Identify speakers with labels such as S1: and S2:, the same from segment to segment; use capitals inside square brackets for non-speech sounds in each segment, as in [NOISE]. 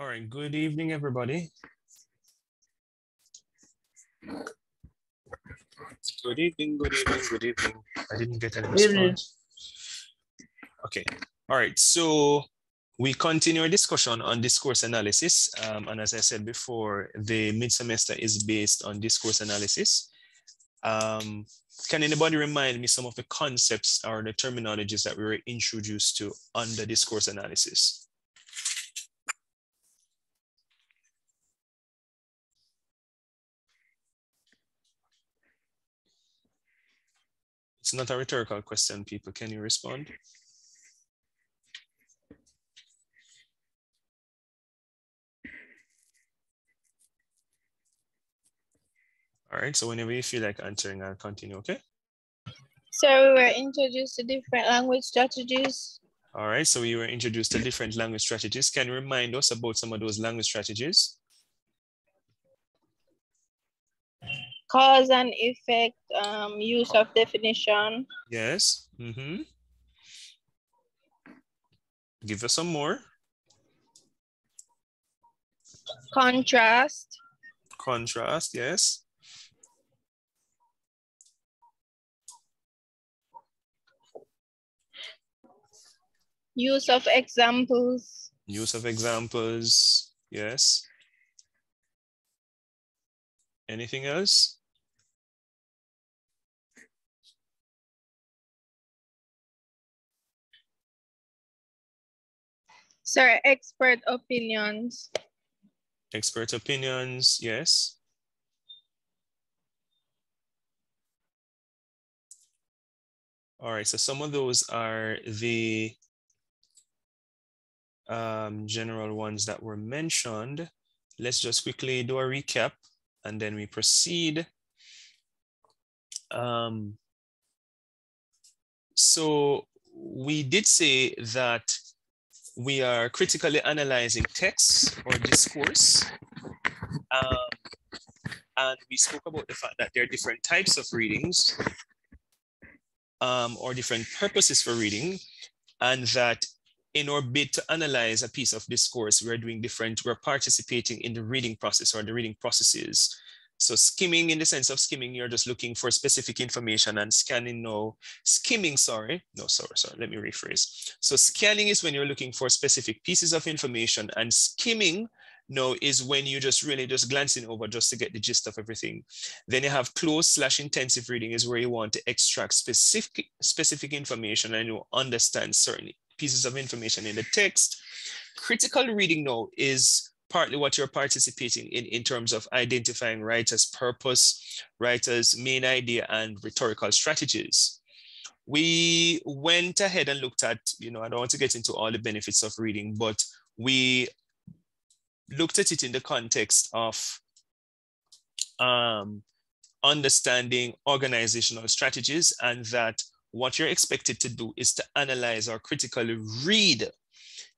S1: All right, good evening, everybody. Good evening, good evening, good evening. I didn't get any response. Okay, all right, so we continue our discussion on discourse analysis. Um, and as I said before, the mid-semester is based on discourse analysis. Um, can anybody remind me some of the concepts or the terminologies that we were introduced to under discourse analysis? It's not a rhetorical question, people. Can you respond? All right, so whenever you feel like answering, I'll continue, okay?
S2: So we were introduced to different language strategies.
S1: All right, so we were introduced to different language strategies. Can you remind us about some of those language strategies?
S2: Cause and effect, um, use of definition.
S1: Yes. Mm -hmm. Give us some more.
S2: Contrast.
S1: Contrast, yes.
S2: Use of examples.
S1: Use of examples, yes. Anything else?
S2: Sir, expert opinions.
S1: Expert opinions, yes. All right, so some of those are the um, general ones that were mentioned. Let's just quickly do a recap and then we proceed. Um, so we did say that we are critically analyzing texts or discourse. Um, and we spoke about the fact that there are different types of readings um, or different purposes for reading, and that in our bid to analyze a piece of discourse, we're doing different, we're participating in the reading process or the reading processes. So skimming in the sense of skimming, you're just looking for specific information and scanning no, skimming, sorry, no, sorry, sorry, let me rephrase. So scanning is when you're looking for specific pieces of information and skimming no is when you just really just glancing over just to get the gist of everything. Then you have close slash intensive reading is where you want to extract specific specific information and you understand certain pieces of information in the text. Critical reading now is partly what you're participating in in terms of identifying writer's purpose, writer's main idea, and rhetorical strategies. We went ahead and looked at, you know, I don't want to get into all the benefits of reading, but we looked at it in the context of um, understanding organizational strategies and that what you're expected to do is to analyze or critically read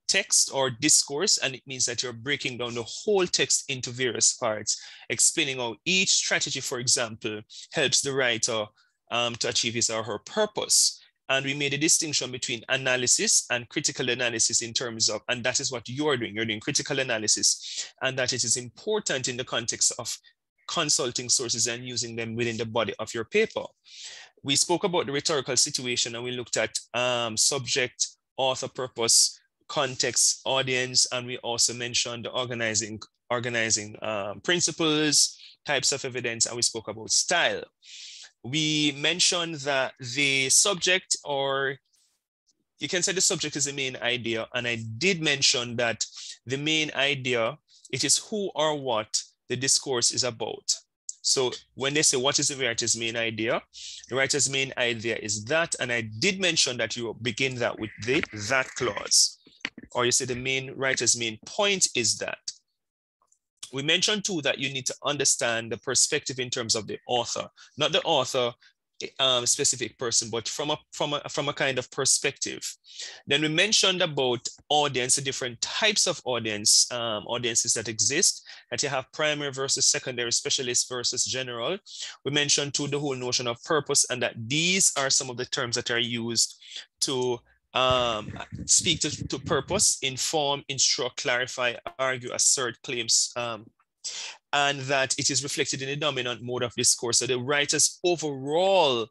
S1: text or discourse, and it means that you're breaking down the whole text into various parts, explaining how each strategy, for example, helps the writer um, to achieve his or her purpose. And we made a distinction between analysis and critical analysis in terms of, and that is what you're doing, you're doing critical analysis, and that it is important in the context of consulting sources and using them within the body of your paper. We spoke about the rhetorical situation and we looked at um, subject, author, purpose, context, audience, and we also mentioned the organizing, organizing um, principles, types of evidence, and we spoke about style. We mentioned that the subject or you can say the subject is the main idea. And I did mention that the main idea, it is who or what the discourse is about. So when they say what is the writer's main idea, the writer's main idea is that, and I did mention that you begin that with the that clause or you say the main writer's main point is that. We mentioned too that you need to understand the perspective in terms of the author, not the author um, specific person, but from a, from, a, from a kind of perspective. Then we mentioned about audience, the different types of audience, um, audiences that exist, that you have primary versus secondary, specialist versus general. We mentioned too the whole notion of purpose and that these are some of the terms that are used to um, speak to, to purpose, inform, instruct, clarify, argue, assert, claims, um, and that it is reflected in the dominant mode of discourse. So the writer's overall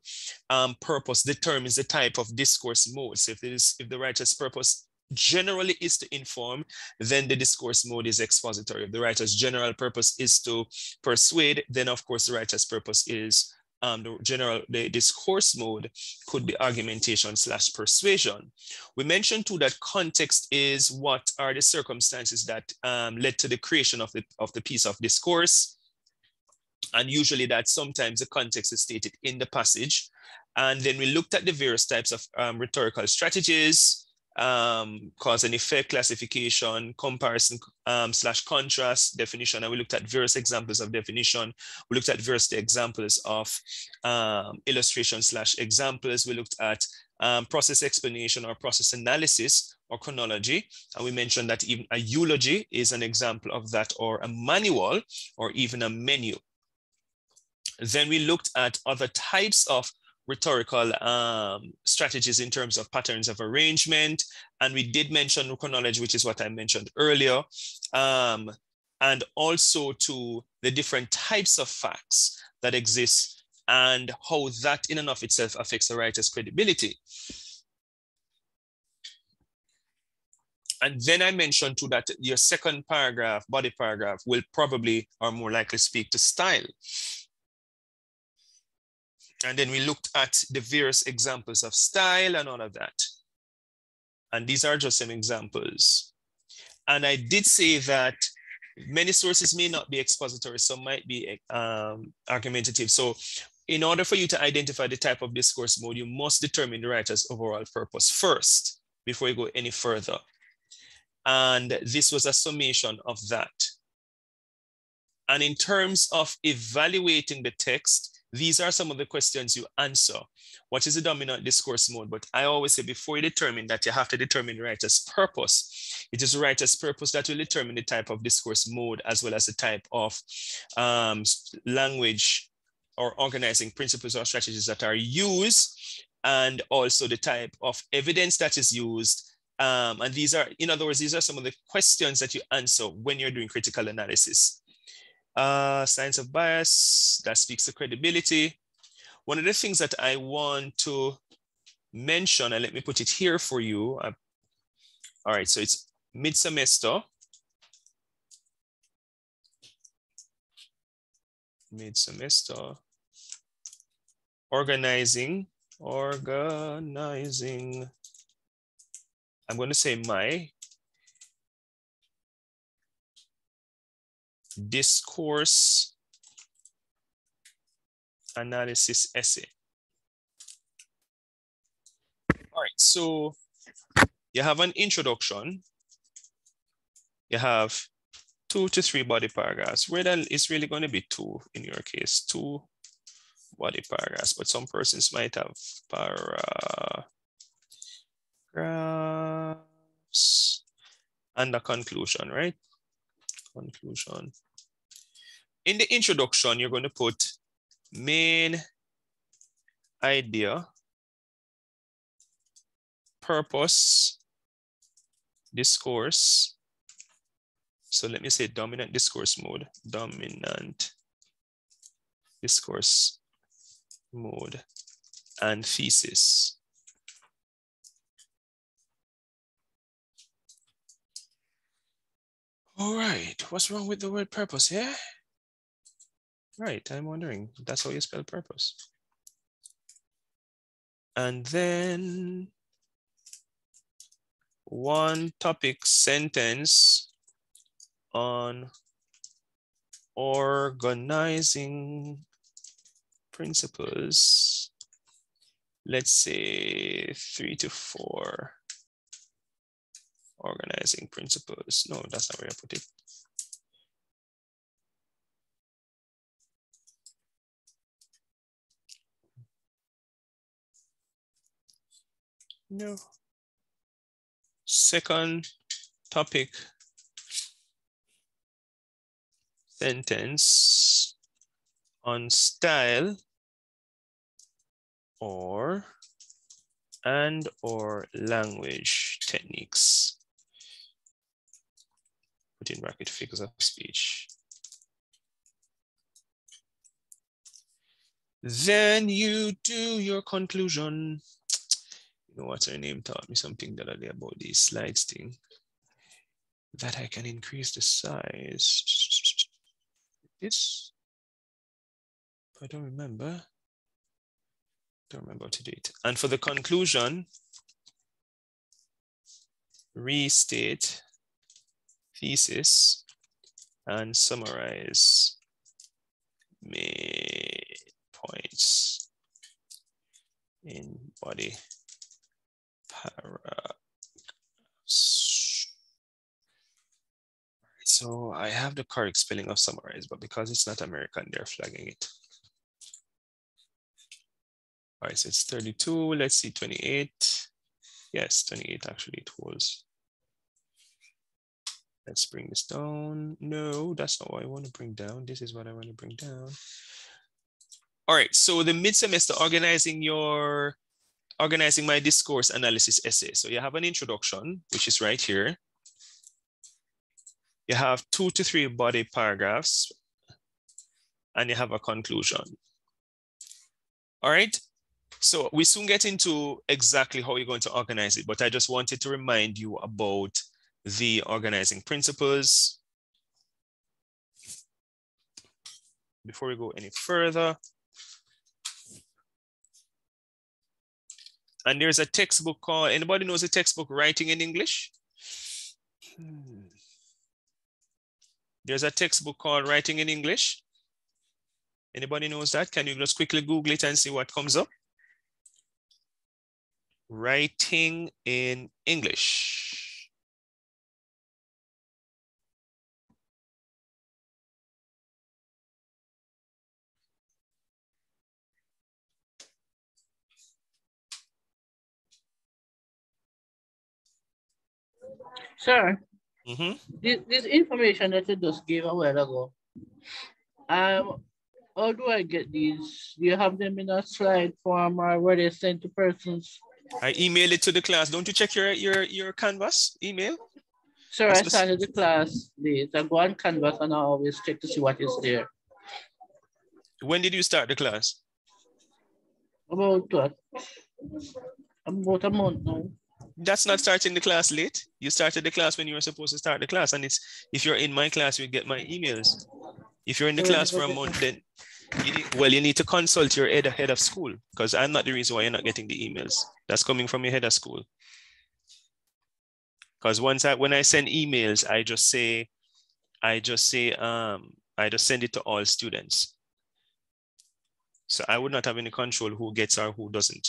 S1: um, purpose determines the type of discourse mode. So if, it is, if the writer's purpose generally is to inform, then the discourse mode is expository. If the writer's general purpose is to persuade, then of course the writer's purpose is um, the general the discourse mode could be argumentation slash persuasion. We mentioned too that context is what are the circumstances that um, led to the creation of the, of the piece of discourse. And usually that sometimes the context is stated in the passage. And then we looked at the various types of um, rhetorical strategies, um, cause and effect classification, comparison um, slash contrast definition. And we looked at various examples of definition. We looked at various examples of um, illustration slash examples. We looked at um, process explanation or process analysis or chronology. And we mentioned that even a eulogy is an example of that or a manual or even a menu. Then we looked at other types of rhetorical um, strategies in terms of patterns of arrangement. And we did mention knowledge which is what I mentioned earlier. Um, and also to the different types of facts that exist and how that in and of itself affects the writer's credibility. And then I mentioned too that your second paragraph, body paragraph, will probably or more likely speak to style. And then we looked at the various examples of style and all of that. And these are just some examples. And I did say that many sources may not be expository, some might be um, argumentative. So in order for you to identify the type of discourse mode, you must determine the writer's overall purpose first before you go any further. And this was a summation of that. And in terms of evaluating the text, these are some of the questions you answer. What is the dominant discourse mode? But I always say before you determine that, you have to determine the writer's purpose. It is the writer's purpose that will determine the type of discourse mode as well as the type of um, language or organizing principles or strategies that are used and also the type of evidence that is used um, and these are, in other words, these are some of the questions that you answer when you're doing critical analysis uh, signs of bias, that speaks to credibility. One of the things that I want to mention, and let me put it here for you. Uh, all right, so it's mid-semester. Mid-semester. Organizing, organizing. I'm going to say my discourse analysis essay. All right, so you have an introduction. You have two to three body paragraphs. Where then it's really going to be two in your case, two body paragraphs, but some persons might have paragraphs and a conclusion, right? Conclusion. In the introduction, you're going to put main idea, purpose, discourse. So let me say dominant discourse mode, dominant discourse mode, and thesis. All right, what's wrong with the word purpose, yeah? Right, I'm wondering, that's how you spell purpose. And then one topic sentence on organizing principles. Let's say three to four organizing principles. No, that's not where I put it. No. Second topic sentence on style or and or language techniques. Put in bracket figures of speech. Then you do your conclusion. You know what's her name taught me something that I did about these slides thing. That I can increase the size. This, I don't remember. Don't remember to do it. And for the conclusion, restate thesis and summarize main points in body paragraphs. So I have the correct spelling of summarize, but because it's not American, they're flagging it. All right, so it's 32. Let's see, 28. Yes, 28 actually it was. Let's bring this down. No, that's not what I want to bring down. This is what I want to bring down. All right, so the mid-semester organizing your, organizing my discourse analysis essay. So you have an introduction, which is right here. You have two to three body paragraphs, and you have a conclusion. All right, so we soon get into exactly how you're going to organize it, but I just wanted to remind you about the organizing principles. Before we go any further. And there's a textbook called, anybody knows a textbook Writing in English? Hmm. There's a textbook called Writing in English. Anybody knows that? Can you just quickly Google it and see what comes up? writing in English.
S3: Sir,
S1: mm -hmm.
S3: this, this information that you just gave a while ago, um, how do I get these? Do you have them in a slide form or where they sent to persons?
S1: I email it to the class. Don't you check your your your Canvas email?
S3: Sir, I started the class late. I go on Canvas and I always check to see what is there.
S1: When did you start the class?
S3: About what? About a month now.
S1: That's not starting the class late. You started the class when you were supposed to start the class. And it's if you're in my class, you get my emails. If you're in the class for a month, then you need, well, you need to consult your head, head of school because I'm not the reason why you're not getting the emails. That's coming from your head of school. Because once I when I send emails, I just say, I just say, um, I just send it to all students. So I would not have any control who gets or who doesn't.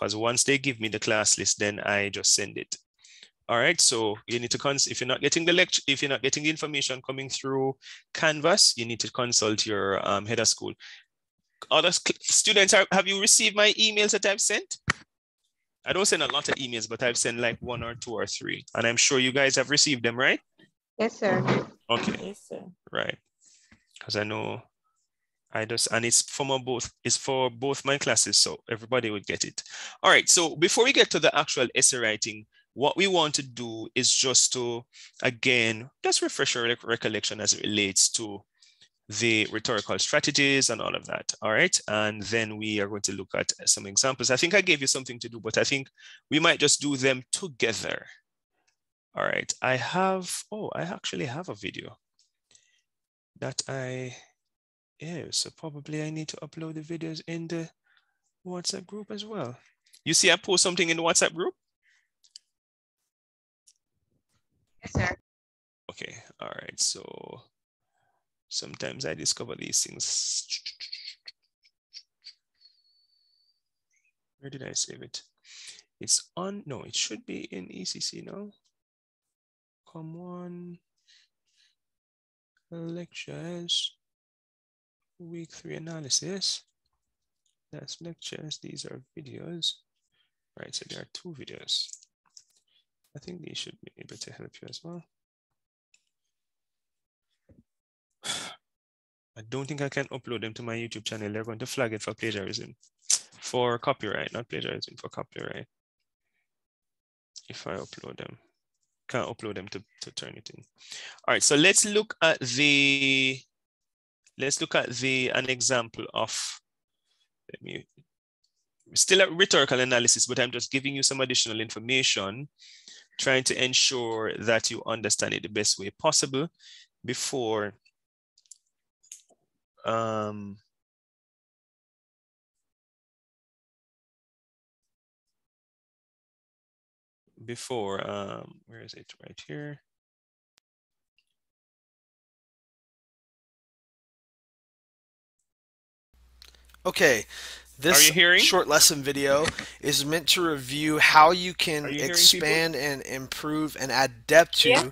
S1: Because once they give me the class list, then I just send it. All right, so you need to cons if you're not getting the lecture, if you're not getting the information coming through Canvas, you need to consult your um, head of school. Other students, are, have you received my emails that I've sent? I don't send a lot of emails, but I've sent like one or two or three, and I'm sure you guys have received them, right?
S2: Yes, sir.
S1: Okay.
S2: Yes, sir.
S1: Right, because I know I just and it's for both it's for both my classes, so everybody would get it. All right. So before we get to the actual essay writing, what we want to do is just to, again, just refresh our recollection as it relates to the rhetorical strategies and all of that. All right. And then we are going to look at some examples. I think I gave you something to do, but I think we might just do them together. All right. I have, oh, I actually have a video that I, yeah, so probably I need to upload the videos in the WhatsApp group as well. You see, I post something in the WhatsApp group.
S2: Yes, sir.
S1: Okay, all right. So sometimes I discover these things. Where did I save it? It's on, no, it should be in ECC now. Come on. Lectures, week three analysis. That's lectures, these are videos. Right, so there are two videos. I think these should be able to help you as well. [SIGHS] I don't think I can upload them to my YouTube channel. They're going to flag it for plagiarism. for copyright, not plagiarizing for copyright. If I upload them, can't upload them to, to Turnitin. All right, so let's look at the, let's look at the, an example of, let me, still a rhetorical analysis, but I'm just giving you some additional information, trying to ensure that you understand it the best way possible before um, before, um, where is it right here?
S4: Okay, this
S1: Are you hearing?
S4: short lesson video [LAUGHS] is meant to review how you can
S1: you
S4: expand and improve and add depth to
S2: Yes,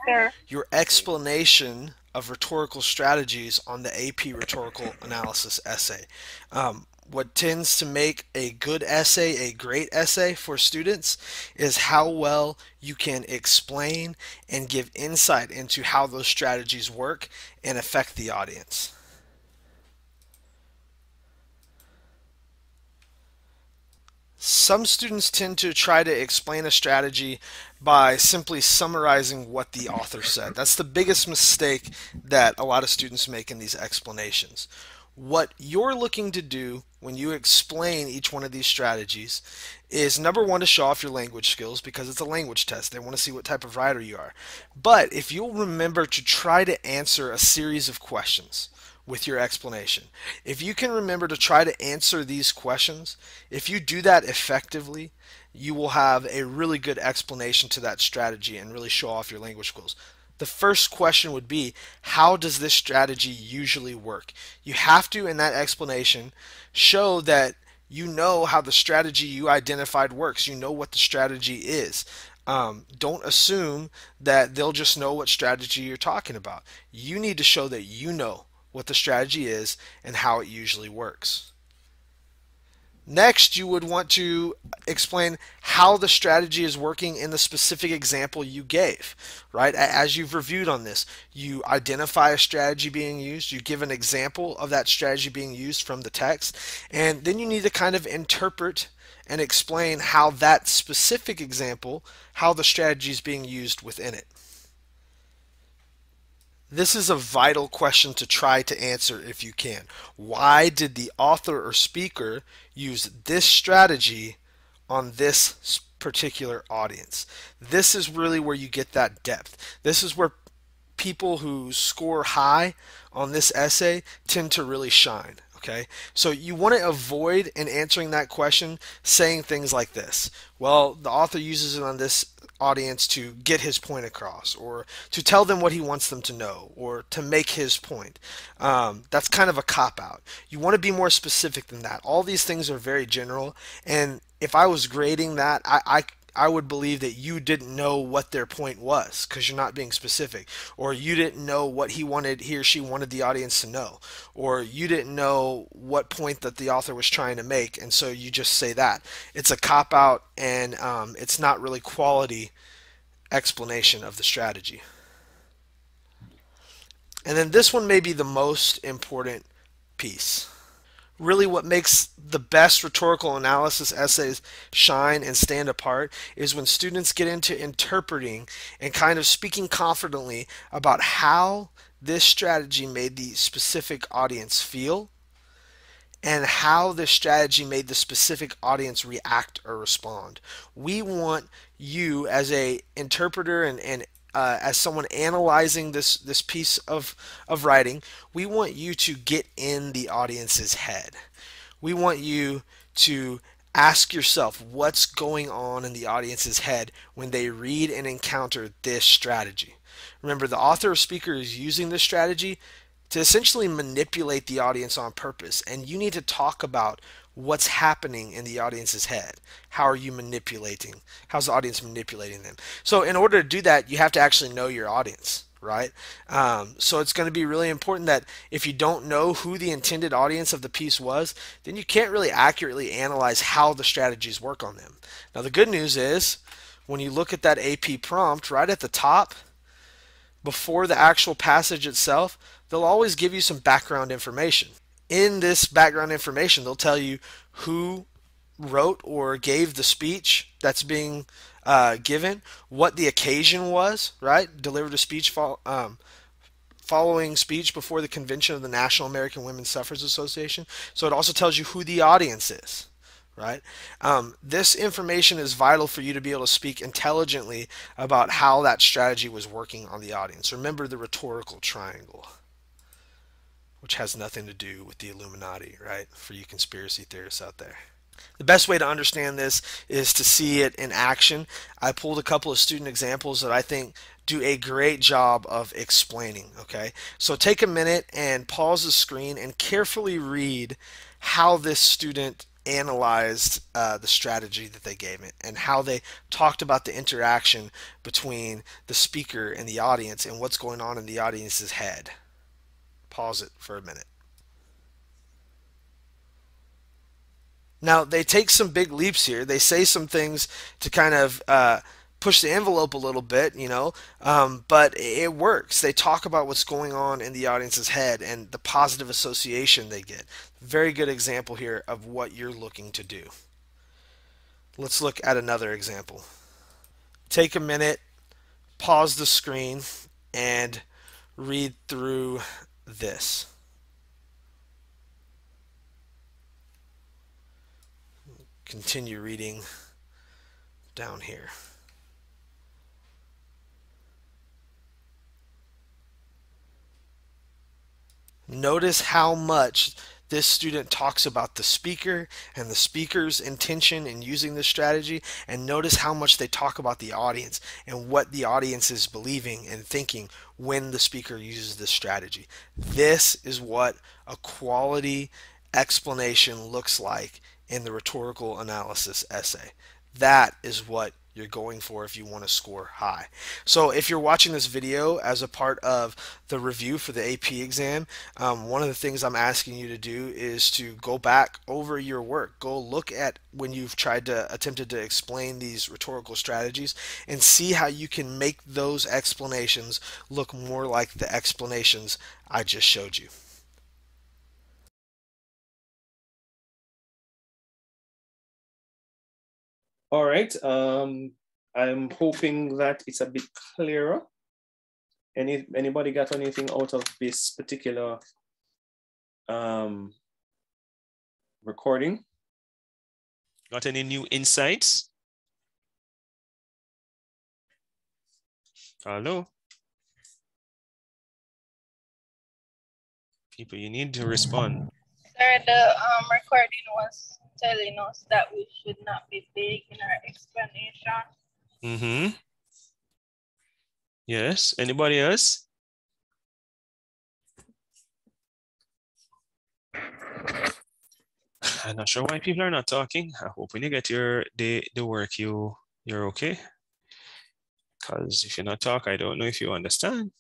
S4: your explanation of rhetorical strategies on the AP rhetorical analysis essay. Um, what tends to make a good essay a great essay for students is how well you can explain and give insight into how those strategies work and affect the audience. Some students tend to try to explain a strategy by simply summarizing what the author said. That's the biggest mistake that a lot of students make in these explanations. What you're looking to do when you explain each one of these strategies is number one to show off your language skills because it's a language test. They want to see what type of writer you are. But if you'll remember to try to answer a series of questions, with your explanation. If you can remember to try to answer these questions, if you do that effectively, you will have a really good explanation to that strategy and really show off your language skills. The first question would be, how does this strategy usually work? You have to, in that explanation, show that you know how the strategy you identified works. You know what the strategy is. Um, don't assume that they'll just know what strategy you're talking about. You need to show that you know what the strategy is, and how it usually works. Next, you would want to explain how the strategy is working in the specific example you gave, right? As you've reviewed on this, you identify a strategy being used, you give an example of that strategy being used from the text, and then you need to kind of interpret and explain how that specific example, how the strategy is being used within it. This is a vital question to try to answer if you can. Why did the author or speaker use this strategy on this particular audience? This is really where you get that depth. This is where people who score high on this essay tend to really shine. Okay, so you want to avoid in answering that question saying things like this. Well, the author uses it on this audience to get his point across or to tell them what he wants them to know or to make his point. Um, that's kind of a cop out. You want to be more specific than that. All these things are very general. And if I was grading that, I, I I would believe that you didn't know what their point was because you're not being specific, or you didn't know what he wanted, he or she wanted the audience to know, or you didn't know what point that the author was trying to make, and so you just say that. It's a cop out, and um, it's not really quality explanation of the strategy. And then this one may be the most important piece really what makes the best rhetorical analysis essays shine and stand apart is when students get into interpreting and kind of speaking confidently about how this strategy made the specific audience feel and how this strategy made the specific audience react or respond. We want you as a interpreter and, and uh, as someone analyzing this this piece of of writing, we want you to get in the audience's head. We want you to ask yourself what's going on in the audience's head when they read and encounter this strategy. Remember, the author or speaker is using this strategy to essentially manipulate the audience on purpose, and you need to talk about what's happening in the audience's head. How are you manipulating? How's the audience manipulating them? So, in order to do that, you have to actually know your audience, right? Um, so, it's going to be really important that if you don't know who the intended audience of the piece was, then you can't really accurately analyze how the strategies work on them. Now, the good news is when you look at that AP prompt right at the top, before the actual passage itself, they'll always give you some background information in this background information, they'll tell you who wrote or gave the speech that's being uh, given, what the occasion was, right? Delivered a speech fo- um, following speech before the convention of the National American Women's Suffrage Association. So it also tells you who the audience is, right? Um, this information is vital for you to be able to speak intelligently about how that strategy was working on the audience. Remember the rhetorical triangle, which has nothing to do with the Illuminati, right? For you conspiracy theorists out there. The best way to understand this is to see it in action. I pulled a couple of student examples that I think do a great job of explaining. Okay, so take a minute and pause the screen and carefully read how this student analyzed uh, the strategy that they gave it and how they talked about the interaction between the speaker and the audience and what's going on in the audience's head. Pause it for a minute. Now, they take some big leaps here. They say some things to kind of uh, push the envelope a little bit, you know, um, but it works. They talk about what's going on in the audience's head and the positive association they get. Very good example here of what you're looking to do. Let's look at another example. Take a minute, pause the screen, and read through this. continue reading down here. Notice how much this student talks about the speaker and the speaker's intention in using this strategy and notice how much they talk about the audience and what the audience is believing and thinking when the speaker uses this strategy. This is what a quality explanation looks like in the rhetorical analysis essay. That is what you're going for if you want to score high. So if you're watching this video as a part of the review for the AP exam, um, one of the things I'm asking you to do is to go back over your work. Go look at when you've tried to attempted to explain these rhetorical strategies and see how you can make those explanations look more like the explanations I just showed you.
S1: All right. Um, I'm hoping that it's a bit clearer. Any anybody got anything out of this particular um, recording? Got any new insights? Hello? People, you need to respond.
S2: Sir, the um, recording was telling us that we should not be big in our explanation.
S1: Mm-hmm. Yes. Anybody else? I'm not sure why people are not talking. I hope when you get your the the work you you're okay. Because if you're not talk, I don't know if you understand.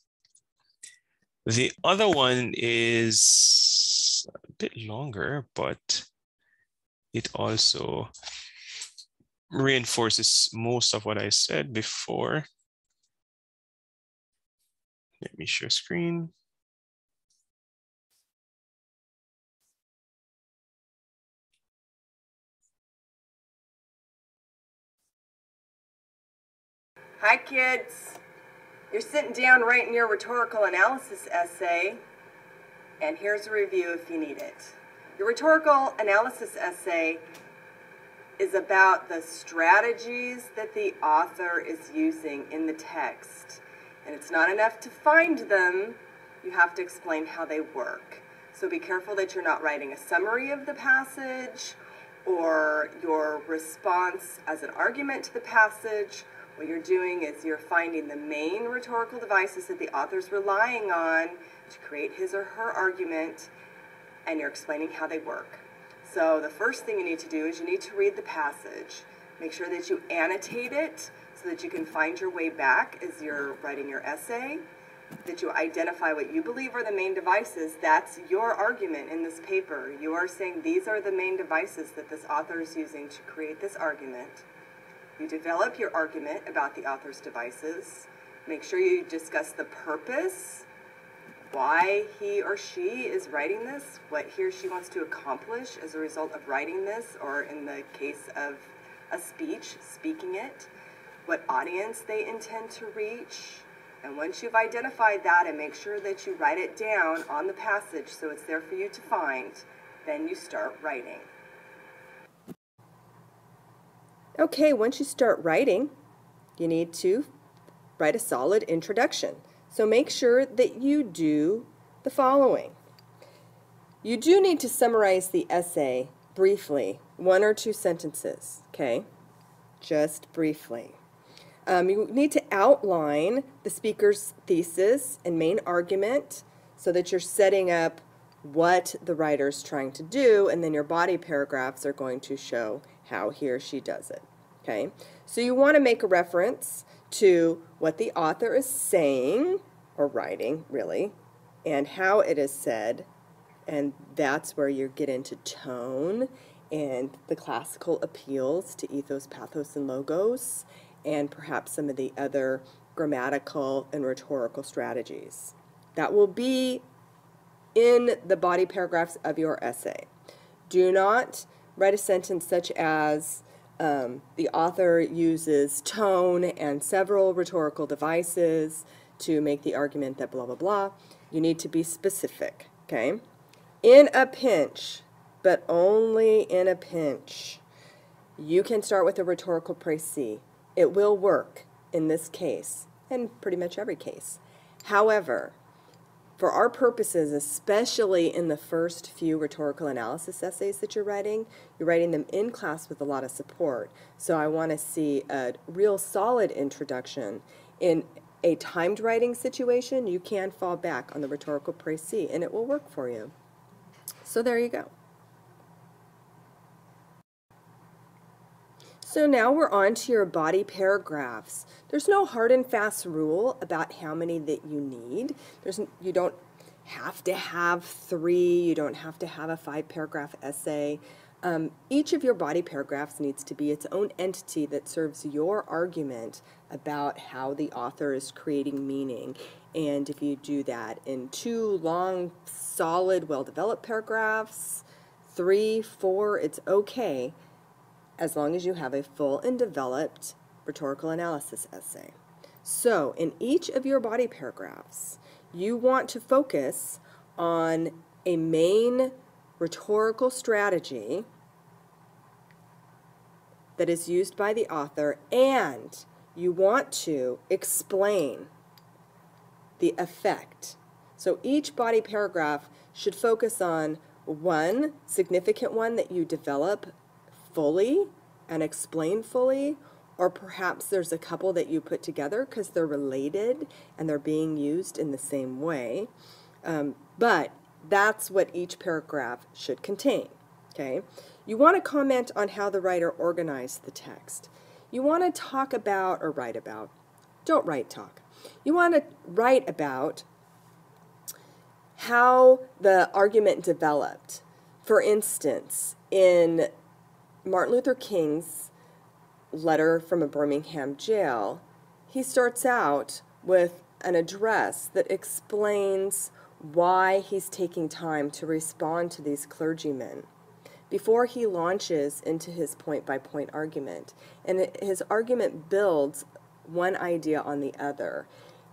S1: The other one is a bit longer, but it also reinforces most of what I said before. Let me share screen.
S5: Hi kids. You're sitting down writing your rhetorical analysis essay, and here's a review if you need it. Your rhetorical analysis essay is about the strategies that the author is using in the text. And it's not enough to find them, you have to explain how they work. So be careful that you're not writing a summary of the passage or your response as an argument to the passage. What you're doing is you're finding the main rhetorical devices that the author's relying on to create his or her argument and you're explaining how they work. So the first thing you need to do is you need to read the passage. Make sure that you annotate it so that you can find your way back as you're writing your essay, that you identify what you believe are the main devices. That's your argument in this paper. You are saying these are the main devices that this author is using to create this argument. You develop your argument about the author's devices. Make sure you discuss the purpose
S6: why he or she is writing this, what he or she wants to accomplish as a result of writing this, or in the case of a speech, speaking it, what audience they intend to reach. And once you've identified that and make sure that you write it down on the passage so it's there for you to find, then you start writing.
S5: Okay, once you start writing, you need to write a solid introduction. So make sure that you do the following. You do need to summarize the essay briefly, one or two sentences, okay? Just briefly. Um, you need to outline the speaker's thesis and main argument so that you're setting up what the writer's trying to do, and then your body paragraphs are going to show how he or she does it. Okay, so you want to make a reference to what the author is saying or writing, really, and how it is said, and that's where you get into tone and the classical appeals to ethos, pathos, and logos, and perhaps some of the other grammatical and rhetorical strategies. That will be in the body paragraphs of your essay. Do not write a sentence such as um, the author uses tone and several rhetorical devices to make the argument that blah, blah, blah. You need to be specific, okay? In a pinch, but only in a pinch, you can start with a rhetorical précis. It will work in this case, and pretty much every case. However, for our purposes, especially in the first few rhetorical analysis essays that you're writing, you're writing them in class with a lot of support. So I want to see a real solid introduction. In a timed writing situation, you can fall back on the rhetorical précis and it will work for you. So there you go. So now we're on to your body paragraphs. There's no hard and fast rule about how many that you need. There's, you don't have to have three, you don't have to have a five paragraph essay. Um, each of your body paragraphs needs to be its own entity that serves your argument about how the author is creating meaning. And if you do that in two long, solid, well-developed paragraphs, three, four, it's okay as long as you have a full and developed rhetorical analysis essay. So in each of your body paragraphs, you want to focus on a main rhetorical strategy that is used by the author and you want to explain the effect. So each body paragraph should focus on one significant one that you develop fully and explain fully, or perhaps there's a couple that you put together because they're related and they're being used in the same way. Um, but that's what each paragraph should contain. Okay, you want to comment on how the writer organized the text. You want to talk about or write about. Don't write talk. You want to write about how the argument developed. For instance, in Martin Luther King's letter from a Birmingham jail, he starts out with an address that explains why he's taking time to respond to these clergymen before he launches into his point by point argument. And his argument builds one idea on the other.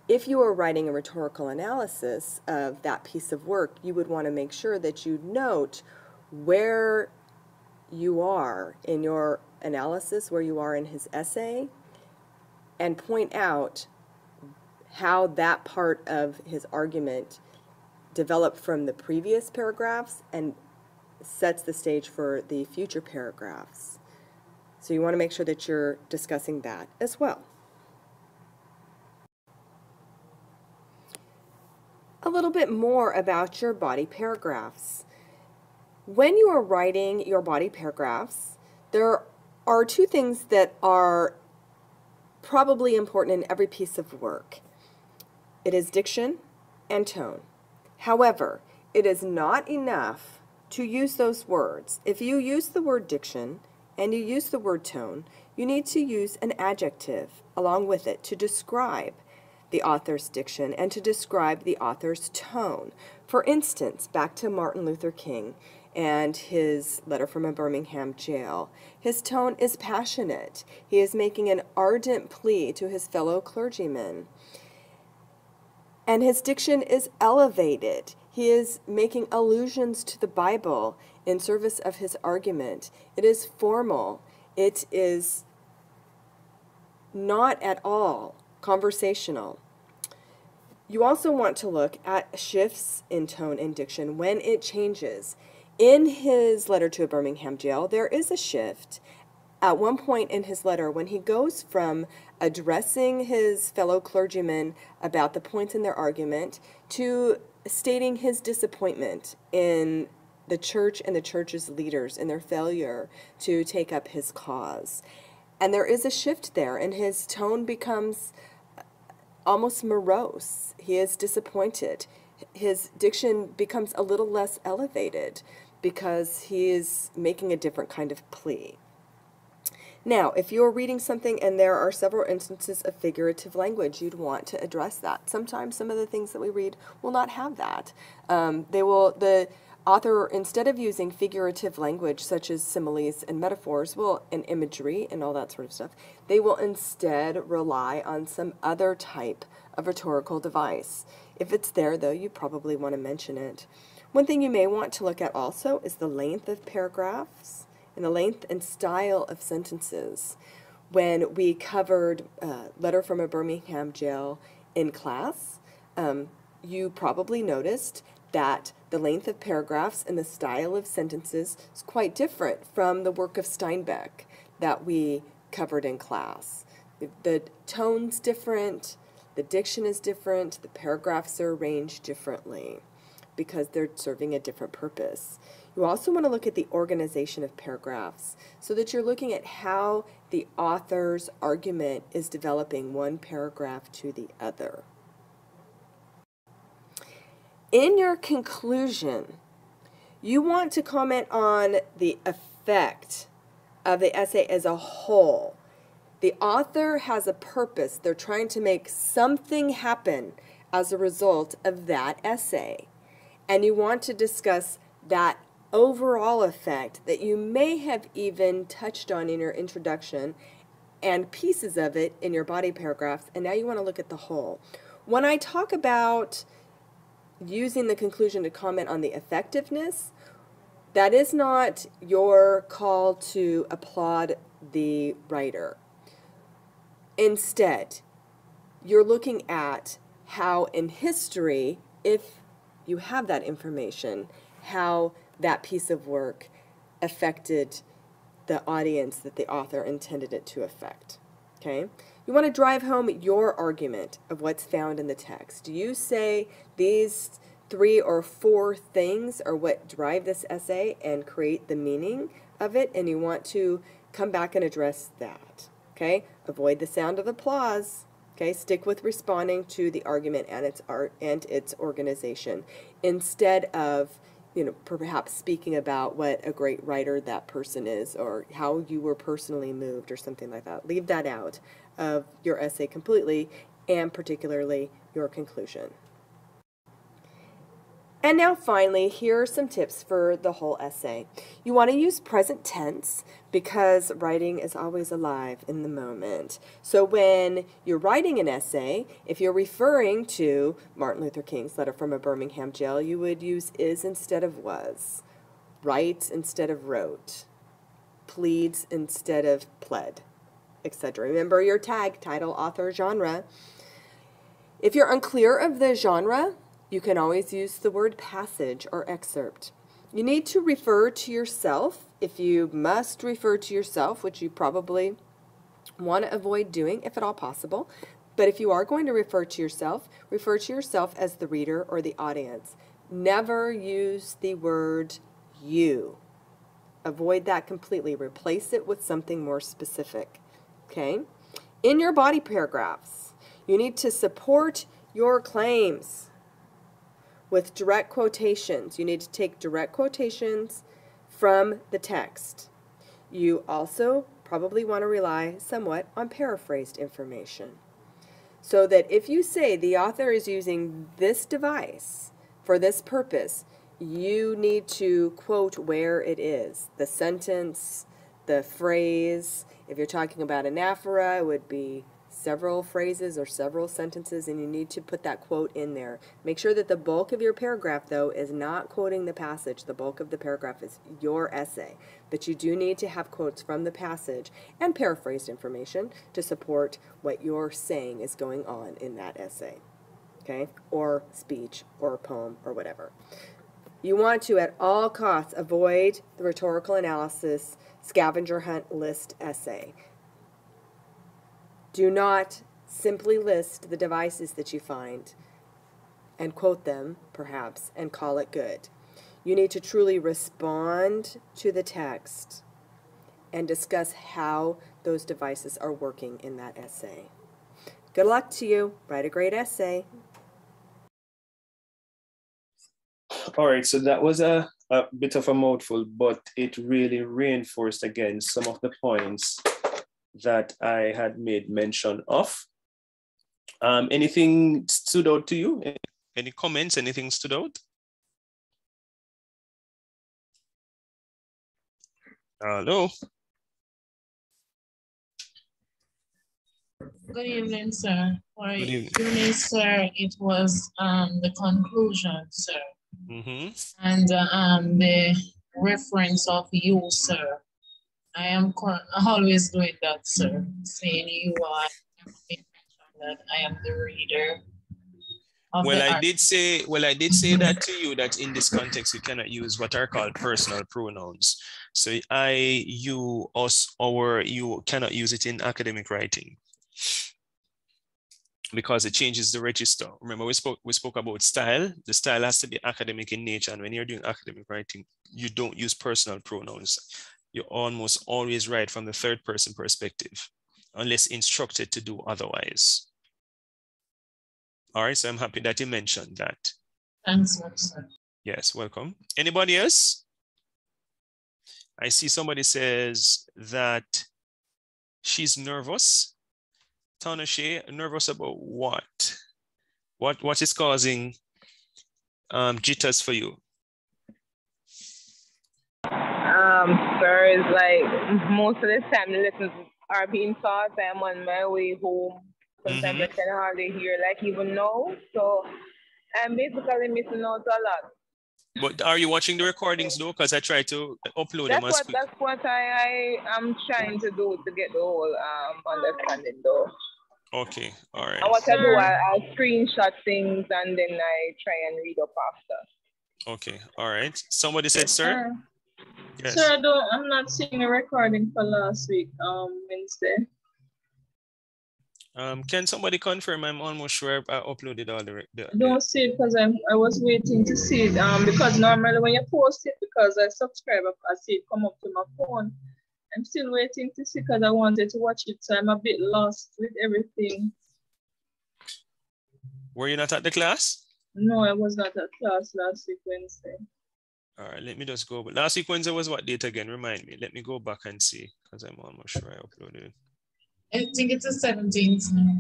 S5: If you are writing a rhetorical analysis of that piece of work, you would want to make sure that you note where you are in your analysis, where you are in his essay, and point out how that part of his argument developed from the previous paragraphs and sets the stage for the future paragraphs. So you want to make sure that you're discussing that as well. A little bit more about your body paragraphs. When you are writing your body paragraphs, there are two things that are probably important in every piece of work. It is diction and tone. However, it is not enough to use those words. If you use the word diction and you use the word tone, you need to use an adjective along with it to describe the author's diction and to describe the author's tone. For instance, back to Martin Luther King and his letter from a Birmingham jail. His tone is passionate. He is making an ardent plea to his fellow clergymen. And his diction is elevated. He is making allusions to the Bible in service of his argument. It is formal. It is not at all conversational. You also want to look at shifts in tone and diction when it changes. In his letter to a Birmingham jail, there is a shift at one point in his letter when he goes from addressing his fellow clergymen about the points in their argument to stating his disappointment in the church and the church's leaders in their failure to take up his cause. And there is a shift there, and his tone becomes almost morose. He is disappointed. His diction becomes a little less elevated because he is making a different kind of plea. Now, if you're reading something and there are several instances of figurative language, you'd want to address that. Sometimes some of the things that we read will not have that. Um, they will the author instead of using figurative language such as similes and metaphors will and imagery and all that sort of stuff they will instead rely on some other type of rhetorical device if it's there though you probably want to mention it one thing you may want to look at also is the length of paragraphs and the length and style of sentences when we covered uh, letter from a birmingham jail in class um, you probably noticed that the length of paragraphs and the style of sentences is quite different from the work of Steinbeck that we covered in class. The, the tone's different, the diction is different, the paragraphs are arranged differently because they're serving a different purpose. You also want to look at the organization of paragraphs so that you're looking at how the author's argument is developing one paragraph to the other. In your conclusion, you want to comment on the effect of the essay as a whole. The author has a purpose. They're trying to make something happen as a result of that essay. And you want to discuss that overall effect that you may have even touched on in your introduction and pieces of it in your body paragraphs. And now you want to look at the whole. When I talk about using the conclusion to comment on the effectiveness, that is not your call to applaud the writer. Instead, you're looking at how in history, if you have that information, how that piece of work affected the audience that the author intended it to affect. Okay? You want to drive home your argument of what's found in the text. Do you say these three or four things are what drive this essay and create the meaning of it, and you want to come back and address that. Okay? Avoid the sound of applause. Okay, stick with responding to the argument and its art and its organization instead of, you know, perhaps speaking about what a great writer that person is or how you were personally moved or something like that. Leave that out of your essay completely and particularly your conclusion. And now finally, here are some tips for the whole essay. You want to use present tense because writing is always alive in the moment. So when you're writing an essay, if you're referring to Martin Luther King's letter from a Birmingham jail, you would use is instead of was, writes instead of wrote, pleads instead of pled etc. Remember your tag, title, author, genre. If you're unclear of the genre, you can always use the word passage or excerpt. You need to refer to yourself if you must refer to yourself, which you probably want to avoid doing if at all possible. But if you are going to refer to yourself, refer to yourself as the reader or the audience. Never use the word you. Avoid that completely. Replace it with something more specific okay? In your body paragraphs, you need to support your claims with direct quotations. You need to take direct quotations from the text. You also probably want to rely somewhat on paraphrased information. So that if you say the author is using this device for this purpose, you need to quote where it is, the sentence, the phrase. If you're talking about anaphora, it would be several phrases or several sentences, and you need to put that quote in there. Make sure that the bulk of your paragraph, though, is not quoting the passage. The bulk of the paragraph is your essay. But you do need to have quotes from the passage and paraphrased information to support what you're saying is going on in that essay. Okay? Or speech or poem or whatever. You want to, at all costs, avoid the rhetorical analysis scavenger hunt list essay. Do not simply list the devices that you find and quote them, perhaps, and call it good. You need to truly respond to the text and discuss how those devices are working in that essay. Good luck to you. Write a great essay.
S1: All right, so that was a, a bit of a mouthful, but it really reinforced again some of the points that I had made mention of. Um, anything stood out to you? Any comments? Anything stood out? Hello.
S7: Good evening, sir. For
S1: Good evening.
S7: evening, sir, it was um, the conclusion, sir,
S1: Mm -hmm.
S7: and uh, um, the reference of you, sir. I am always doing that, sir, saying you are that I am the reader.
S1: Well, I
S7: art-
S1: did say, well, I did say that to you that in this context, you cannot use what are called personal pronouns. So I, you, us, our, you cannot use it in academic writing because it changes the register. Remember, we spoke we spoke about style. The style has to be academic in nature, and when you're doing academic writing, you don't use personal pronouns. You almost always write from the third person perspective, unless instructed to do otherwise. All right, so I'm happy that you mentioned that.
S7: Thanks, sir.
S1: Yes, welcome. Anybody else? I see somebody says that she's nervous. Tanashe, nervous about what? What what is causing um, jitters for you?
S8: Sir, it's like most of the time the lessons are being taught. I'm on my way home. Sometimes I can hardly hear, like even now. So I'm basically missing out a lot.
S1: But are you watching the recordings though? Because I try to upload
S8: That's
S1: them
S8: what
S1: quick.
S8: that's what I, I am trying to do to get the whole um understanding though.
S1: Okay, all right.
S8: And what I do, I, I screenshot things and then I try and read up after.
S1: Okay, all right. Somebody said, sir? Yes.
S9: Sir, I don't, I'm not seeing a recording for last week, um, Wednesday.
S1: Um, can somebody confirm? I'm almost sure I uploaded all the. the
S9: I don't see it because I'm, I was waiting to see it, um, because normally when you post it, because I subscribe, I see it come up to my phone. I'm still waiting to see because I wanted to watch it, so I'm a bit lost with everything.
S1: Were you not at the class?
S9: No, I was not at class last week Wednesday.
S1: All right, let me just go. Last week Wednesday was what date again? Remind me. Let me go back and see because I'm almost sure I uploaded it.
S7: I think it's the 17th now.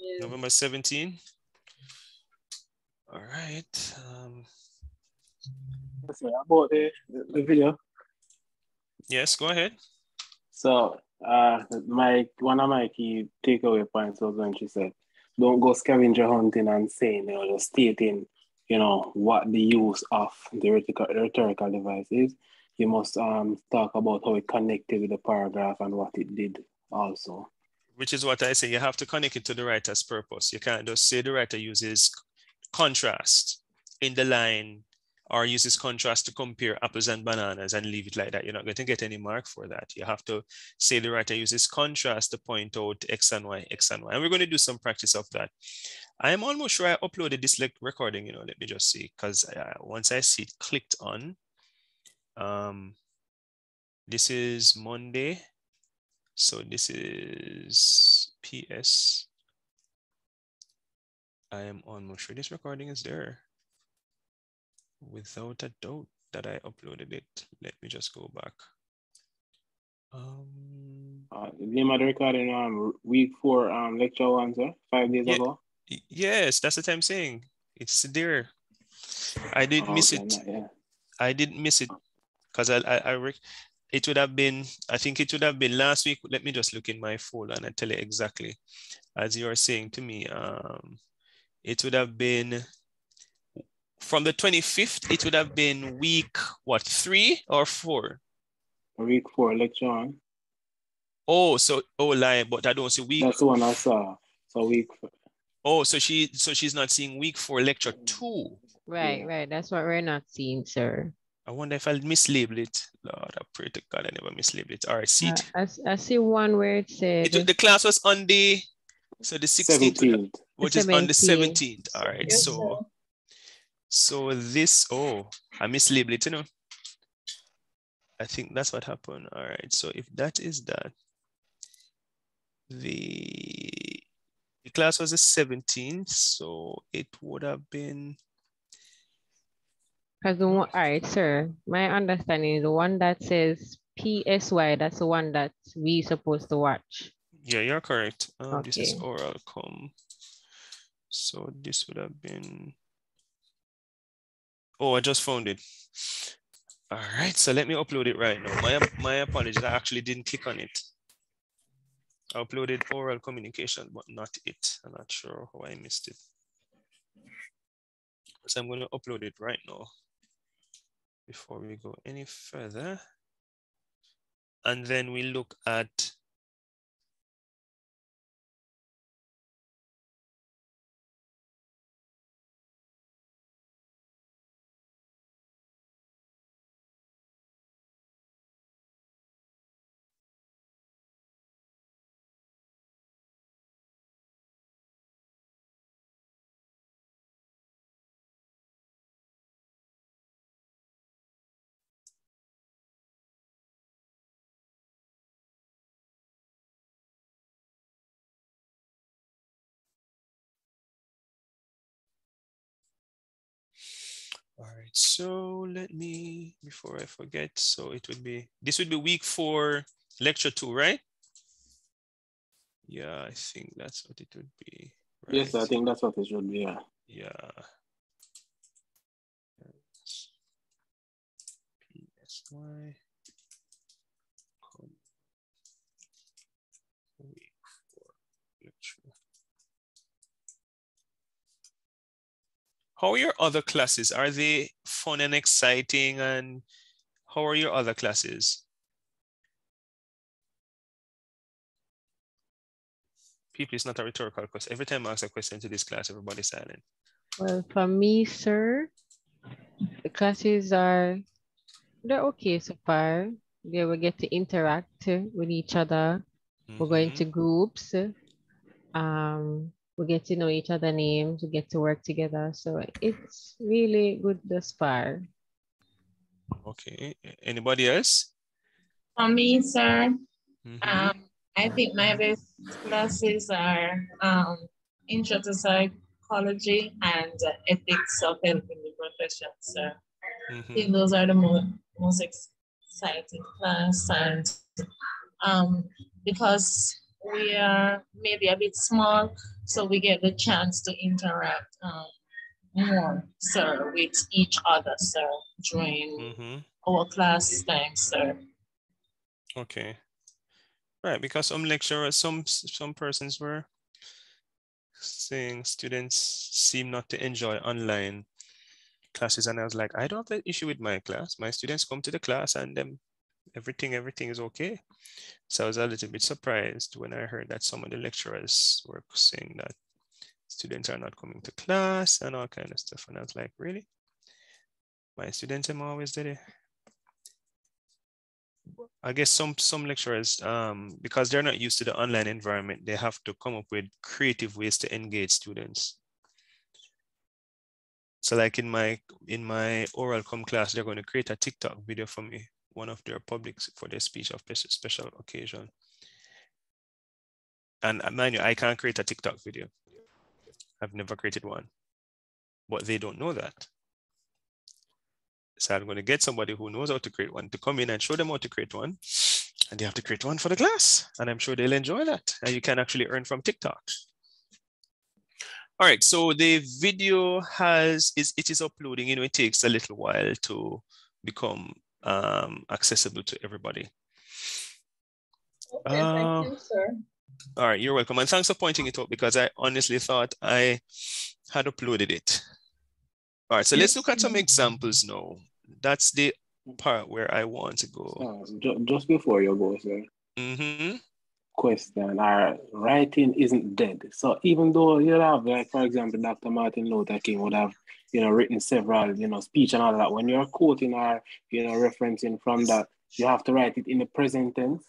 S9: Yeah.
S1: November 17. All right. Um,
S10: Sorry, about the, the video.
S1: yes, go ahead.
S10: So uh my one of my key takeaway points was when she said, don't go scavenger hunting and saying, you know, just stating, you know, what the use of the rhetorical, rhetorical device is. You must um talk about how it connected with the paragraph and what it did also.
S1: Which is what I say. You have to connect it to the writer's purpose. You can't just say the writer uses contrast in the line or uses contrast to compare apples and bananas and leave it like that. You're not going to get any mark for that. You have to say the writer uses contrast to point out X and Y, X and Y. And we're going to do some practice of that. I am almost sure I uploaded this recording, you know, let me just see, because uh, once I see it clicked on, um, this is Monday. So this is PS. I am almost sure this recording is there without a doubt that I uploaded it. Let me just go back. Um,
S10: Uh, the name of the recording um week four um lecture one, sir, five days
S1: Yeah.
S10: ago.
S1: Yes, that's what I'm saying. It's there. I didn't
S10: Oh,
S1: miss
S10: okay,
S1: it.
S10: not- yeah.
S1: I didn't miss it because I, I, I rec- it would have been, I think it would have been last week. Let me just look in my folder and I tell you exactly. As you are saying to me, um, it would have been from the 25th, it would have been week, what, three or four?
S10: Week four lecture one.
S1: Oh, so, oh, lie, but I don't see week.
S10: That's the one I saw. So week
S1: Oh, so she, so she's not seeing week four, lecture two.
S11: Right, right. That's what we're not seeing, sir.
S1: I wonder if I'll mislabel it. Lord, I pray to God I never mislabel it. All right, see
S11: Uh,
S1: it.
S11: I, s- I see one where it says
S1: It, the class was on the, so the 16th,
S10: 17th.
S1: which is on the
S11: 17th.
S1: 17th. All right,
S9: Yes,
S1: so, so this, oh, I mislabeled it, you know. I think that's what happened. All right, so if that is that, the, the class was the 17th, so it would have been,
S11: Because the one, all right, sir. My understanding is the one that says PSY, that's the one that we supposed to watch.
S1: yeah, you're correct. Um, This is oral com. So this would have been, oh, I just found it. All right, so let me upload it right now. My, my apologies, I actually didn't click on it. I uploaded oral communication, but not it. I'm not sure how I missed it. So I'm gonna upload it right now before we go any further. And then we look at All right, so let me, before I forget, so it would be, this would be week four, lecture two, right? Yeah, I think that's what it would be.
S10: Yes, I think that's what it should be. Yeah.
S1: Yeah. PSY. com- week four, lecture. How are your other classes? Are they fun and exciting? And how are your other classes? People, it's not a rhetorical question. Every time I ask a question to this class, everybody's silent.
S11: Well, for me, sir, the classes are, they're okay so far. They will get to interact with each other. We're going
S1: Mhm.
S11: to groups. Um, we get to know each other names, we get to work together. So it's really good thus far.
S1: Okay. Anybody else?
S7: For me, sir,
S1: Mhm.
S7: um, I think my best classes are um, intro to psychology and uh, ethics of helping the profession, sir. I
S1: Mhm.
S7: think those are the mo- most exciting class and um, because we are maybe a bit small, so we get the chance to interact um, more, sir, with each other, sir, during
S1: Mhm.
S7: our class time, sir.
S1: Okay. Right, because some lecturers, some some persons were saying students seem not to enjoy online classes, and I was like, I don't have an issue with my class. My students come to the class, and them everything everything is okay. So I was a little bit surprised when I heard that some of the lecturers were saying that students are not coming to class and all kind of stuff, and I was like, really? My students am always there. I guess some some lecturers, um, because they're not used to the online environment, they have to come up with creative ways to engage students. So like in my in my oral com class, they're going to create a TikTok video for me, one of their publics for their speech of special occasion. And mind you, I can't create a TikTok video. I've never created one, but they don't know that. So I'm going to get somebody who knows how to create one to come in and show them how to create one. and they have to create one for the class. And I'm sure they'll enjoy that. And you can actually earn from TikTok. All right, so the video has, is it is uploading, you know, it takes a little while to become um, accessible to everybody.
S9: Okay,
S1: Uh,
S9: thank you, sir.
S1: All right, you're welcome. And thanks for pointing it out because I honestly thought I had uploaded it. All right, so let's look at some examples now. That's the part where I want to go.
S10: Uh, ju- just before you go, sir,
S1: Mm-hmm.
S10: question. Our writing isn't dead. So even though you have, like, for example, Dr. Martin Luther King would have, you know, written several, you know, speech and all that. When you're quoting or, you know, referencing from that, you have to write it in the present tense.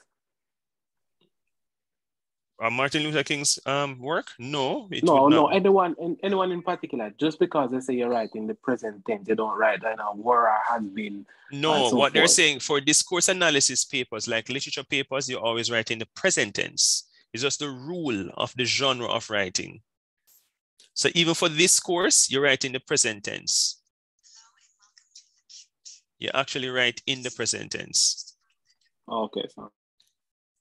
S1: Uh, Martin Luther King's um, work? No, it
S10: no, no, anyone, in- anyone in particular. Just because they say you write in the present tense, they don't write, you know, were or has been.
S1: No,
S10: so
S1: what they're saying for discourse analysis papers, like literature papers, you always write in the present tense. It's just the rule of the genre of writing. So even for this course, you write in the present tense. You actually write in the present tense.
S10: Okay, so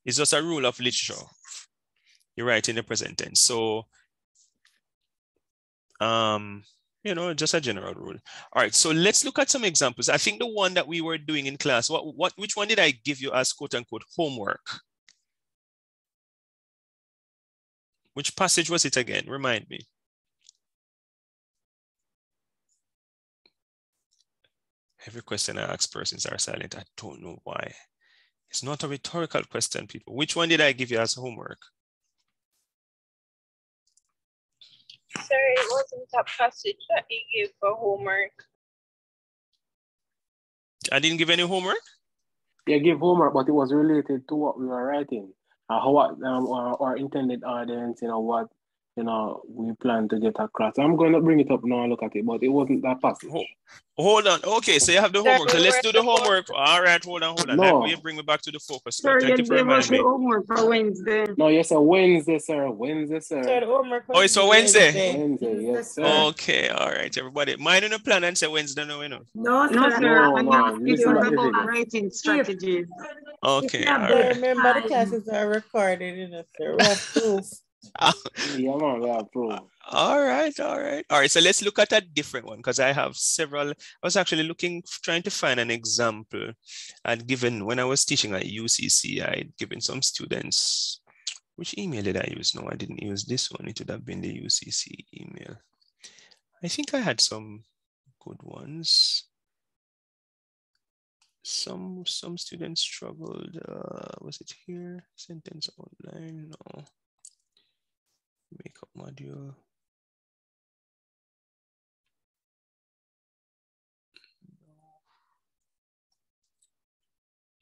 S1: It's just a rule of literature. You write in the present tense. So, um, you know, just a general rule. All right, so let's look at some examples. I think the one that we were doing in class, what, what, which one did I give you as quote unquote homework? Which passage was it again? Remind me. Every question I ask persons are silent. I don't know why. It's not a rhetorical question, people. Which one did I give you as homework?
S2: Sir, it wasn't a passage that he gave for homework.
S1: I didn't give any homework?
S10: you give homework, but it was related to what we were writing. Uh, how um, our, our intended audience, you know, what you know we plan to get across. I'm going to bring it up now and look at it, but it wasn't that passage.
S1: Hold on. Okay, so you have the homework. So let's do the homework. All right, hold on, hold on.
S10: No.
S1: That way bring me back to the focus.
S12: Sir,
S1: Thank you
S12: you
S1: for
S12: gave
S1: reminding me.
S12: the homework for Wednesday.
S10: No, yes, sir. Wednesday, sir. Wednesday, sir.
S12: Sir, homework
S1: Oh, it's for Wednesday.
S10: Wednesday, yes, sir.
S1: Okay, all right, everybody. Mine on the plan and say Wednesday, no, you know.
S12: No,
S10: No,
S12: sir.
S10: no,
S12: I'm
S10: no,
S12: not
S10: listen
S12: about writing strategies.
S1: Okay, all
S12: not
S1: right.
S12: there.
S13: Remember the classes are recorded, you know, sir. We have proof.
S10: Yeah, man, have proof.
S1: All right, all right. All right, so let's look at a different one because I have several. I was actually looking, trying to find an example. I'd given, when I was teaching at UCC, I'd given some students, which email did I use? No, I didn't use this one. It would have been the UCC email. I think I had some good ones. Some some students struggled. Uh, was it here? Sentence online? No. Makeup module.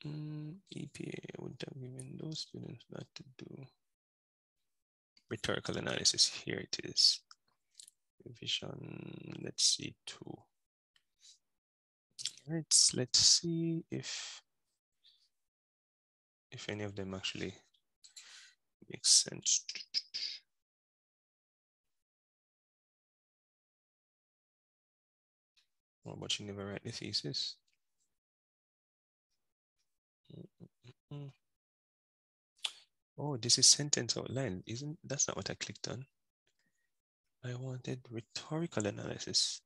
S1: Mm, EPA would have given those students that to do. Rhetorical analysis, here it is. Revision, let's see two. Let's let's see if if any of them actually makes sense. About you never write the thesis? Oh, this is sentence outline. Isn't that's not what I clicked on? I wanted rhetorical analysis.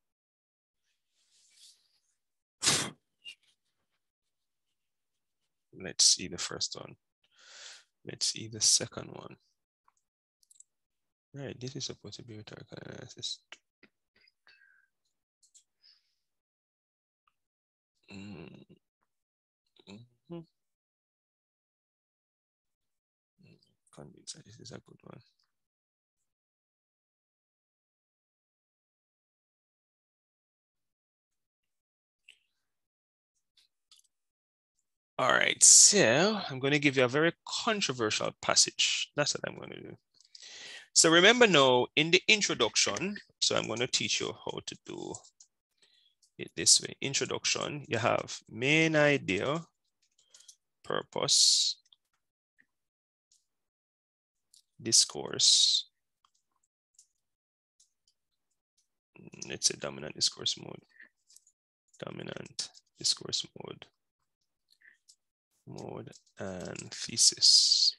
S1: Let's see the first one. Let's see the second one. Right, this is supposed to be rhetorical analysis. Mm. Mhm. Convinced that this is a good one. All right, so I'm going to give you a very controversial passage. That's what I'm going to do. So remember now in the introduction, so I'm going to teach you how to do it this way. Introduction, you have main idea, purpose, discourse. Let's say dominant discourse mode, dominant discourse mode. mode and thesis.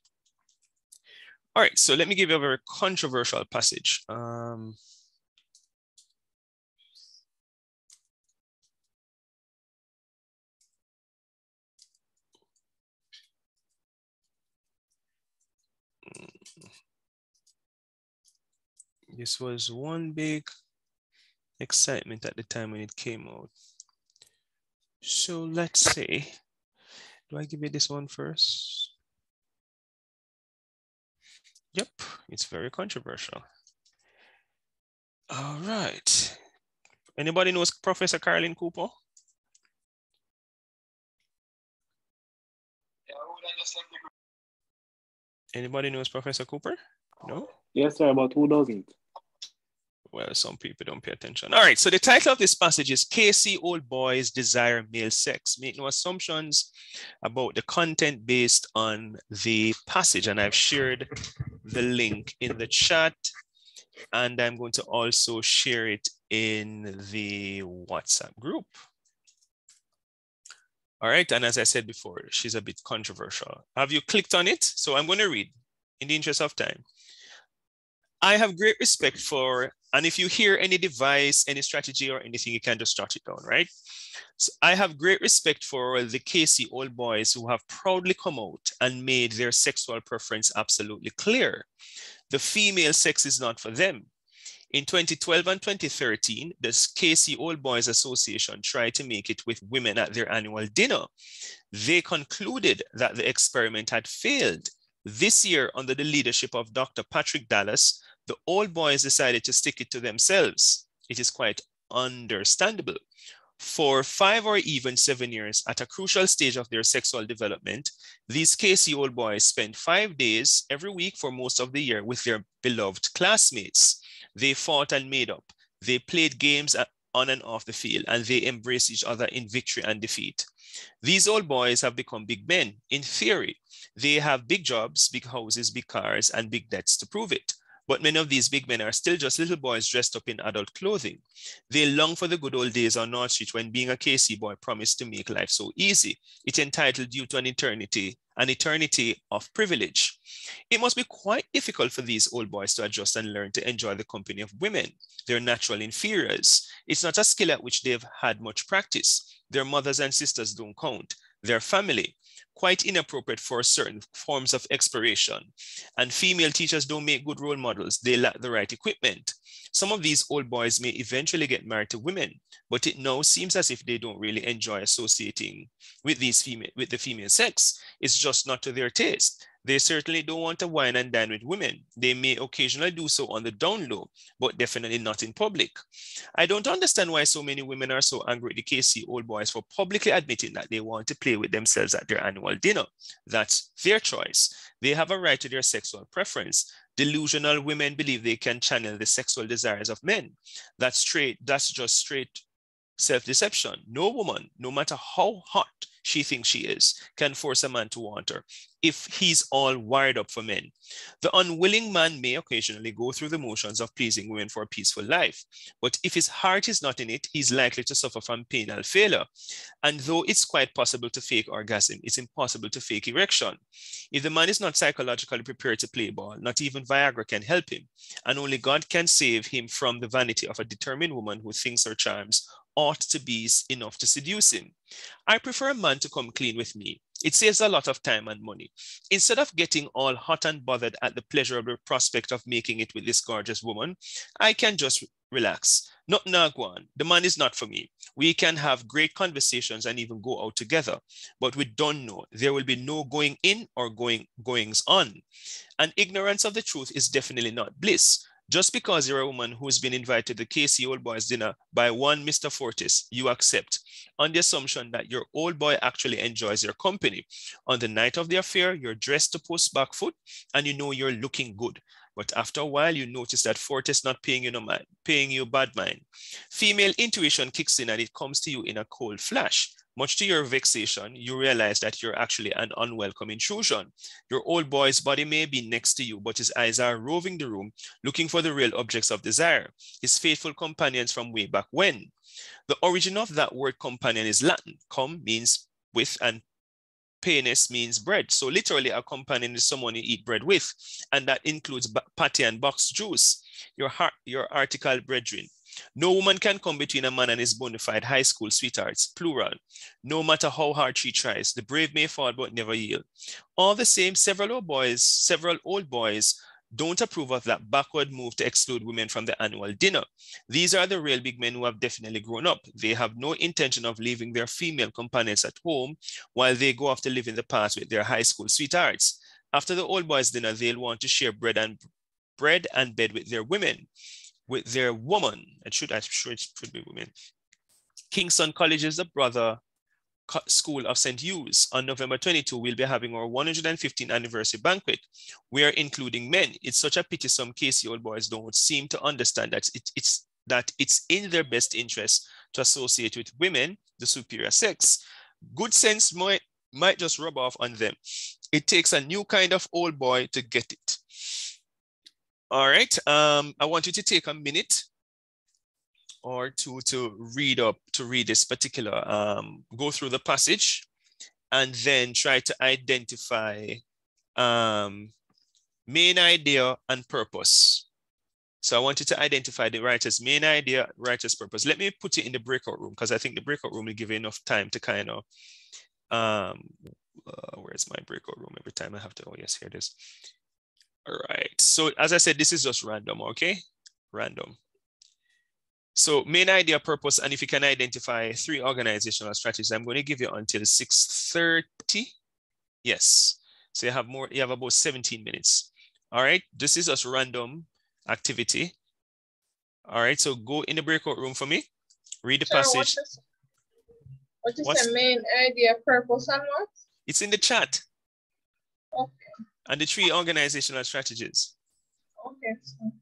S1: All right, so let me give you a very controversial passage. Um, this was one big excitement at the time when it came out. So let's say, do I give you this one first? Yep, it's very controversial. All right. Anybody knows Professor Caroline Cooper? Anybody knows Professor Cooper? No?
S10: Yes, sir, but who doesn't?
S1: Well, some people don't pay attention. All right, so the title of this passage is KC Old Boys Desire Male Sex. Make no assumptions about the content based on the passage, and I've shared the link in the chat, and I'm going to also share it in the WhatsApp group. All right, and as I said before, she's a bit controversial. Have you clicked on it? So I'm going to read in the interest of time. I have great respect for, and if you hear any device, any strategy or anything, you can just jot it down, right? So I have great respect for the KC old boys who have proudly come out and made their sexual preference absolutely clear. The female sex is not for them. In 2012 and 2013, the KC Old Boys Association tried to make it with women at their annual dinner. They concluded that the experiment had failed. This year, under the leadership of Dr. Patrick Dallas, the old boys decided to stick it to themselves. It is quite understandable. For five or even seven years, at a crucial stage of their sexual development, these KC old boys spent five days every week for most of the year with their beloved classmates. They fought and made up. They played games on and off the field, and they embraced each other in victory and defeat. These old boys have become big men. In theory, they have big jobs, big houses, big cars, and big debts to prove it. But many of these big men are still just little boys dressed up in adult clothing. They long for the good old days on North Street when being a KC boy promised to make life so easy. It entitled you to an eternity, an eternity of privilege. It must be quite difficult for these old boys to adjust and learn to enjoy the company of women. They're natural inferiors. It's not a skill at which they've had much practice. Their mothers and sisters don't count. Their family, quite inappropriate for certain forms of exploration. And female teachers don't make good role models. They lack the right equipment. Some of these old boys may eventually get married to women, but it now seems as if they don't really enjoy associating with these female with the female sex. It's just not to their taste. They certainly don't want to wine and dine with women. They may occasionally do so on the down low, but definitely not in public. I don't understand why so many women are so angry at the KC old boys for publicly admitting that they want to play with themselves at their annual dinner. That's their choice. They have a right to their sexual preference. Delusional women believe they can channel the sexual desires of men. That's straight, that's just straight self-deception. No woman, no matter how hot she thinks she is, can force a man to want her if he's all wired up for men. The unwilling man may occasionally go through the motions of pleasing women for a peaceful life, but if his heart is not in it, he's likely to suffer from penile failure. And though it's quite possible to fake orgasm, it's impossible to fake erection. If the man is not psychologically prepared to play ball, not even Viagra can help him, and only God can save him from the vanity of a determined woman who thinks her charms ought to be enough to seduce him. I prefer a man to come clean with me. It saves a lot of time and money. Instead of getting all hot and bothered at the pleasurable prospect of making it with this gorgeous woman, I can just relax. Not Nagwan, the man is not for me. We can have great conversations and even go out together, but we don't know. There will be no going in or going goings on. And ignorance of the truth is definitely not bliss. Just because you're a woman who's been invited to the KC Old Boys dinner by one Mr. Fortis, you accept on the assumption that your old boy actually enjoys your company. On the night of the affair, you're dressed to post back foot and you know you're looking good. But after a while, you notice that Fortis not paying you no mind, paying you bad mind. Female intuition kicks in and it comes to you in a cold flash. Much to your vexation, you realize that you're actually an unwelcome intrusion. Your old boy's body may be next to you, but his eyes are roving the room, looking for the real objects of desire, his faithful companions from way back when. The origin of that word companion is Latin. Com means with and panis means bread. So literally a companion is someone you eat bread with. And that includes patty and box juice, your, heart, your article brethren. No woman can come between a man and his bona fide high school sweethearts, plural. No matter how hard she tries, the brave may fall but never yield. All the same, several old boys, several old boys don't approve of that backward move to exclude women from the annual dinner. These are the real big men who have definitely grown up. They have no intention of leaving their female companions at home while they go off to live in the past with their high school sweethearts. After the old boys' dinner, they'll want to share bread and bread and bed with their women, with their woman. It should, I'm sure it should be women. Kingston College is the brother School of St. Hugh's. On November 22, we'll be having our 115th anniversary banquet. We are including men. It's such a pity some KC old boys don't seem to understand that it, it's that it's in their best interest to associate with women, the superior sex. Good sense might, might just rub off on them. It takes a new kind of old boy to get it. All right, um, I want you to take a minute or to, to read up, to read this particular, um, go through the passage and then try to identify um, main idea and purpose. So I want you to identify the writer's main idea, writer's purpose. Let me put it in the breakout room because I think the breakout room will give you enough time to kind of, um, uh, where's my breakout room? Every time I have to, oh yes, here it is. All right, so as I said, this is just random, okay? Random. So main idea, purpose, and if you can identify three organizational strategies, I'm going to give you until 6.30. Yes. So you have more, you have about 17 minutes. All right. This is just random activity. All right. So go in the breakout room for me. Read the passage.
S9: What is the main idea, purpose, and what?
S1: It's in the chat.
S9: Okay.
S1: And the three organizational strategies.
S9: Okay.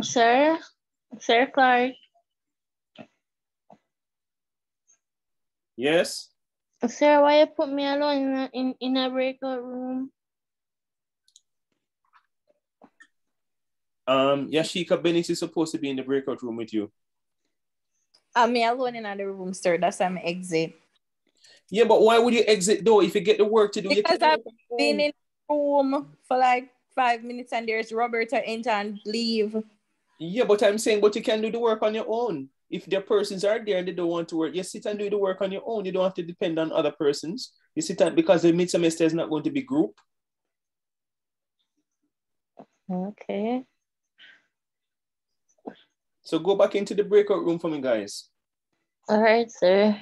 S2: Sir, Sir Clarke.
S14: Yes.
S2: Sir, why you put me alone in a, in, in a breakout room?
S1: Um, Yashika Bennett is supposed to be in the breakout room with you.
S15: I'm alone in another room, sir. That's why I'm exit.
S1: Yeah, but why would you exit though if you get the work to do?
S15: Because I've been in the room for like five minutes and there's Robert to enter and leave.
S1: Yeah, but I'm saying, but you can do the work on your own. If their persons are there and they don't want to work, you sit and do the work on your own. You don't have to depend on other persons. You sit and because the mid semester is not going to be group.
S15: Okay.
S1: So go back into the breakout room for me, guys.
S15: All right, sir.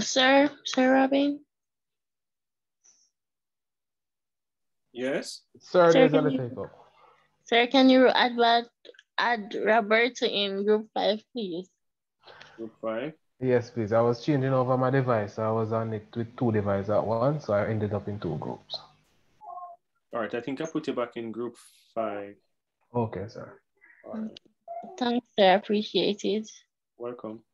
S7: Sir, Sir Robin,
S1: Yes?
S16: Sir,
S7: Sir,
S16: there's
S7: can
S16: a
S7: you-
S16: little
S7: sir, can you add that, add Roberto in group five, please?
S1: Group five.
S16: Yes, please. I was changing over my device. I was on it with two devices at once, so I ended up in two groups.
S1: All right, I think I put you back in group five.
S16: Okay, sir.
S1: All right,
S7: Thanks, sir, appreciate it.
S1: welcome.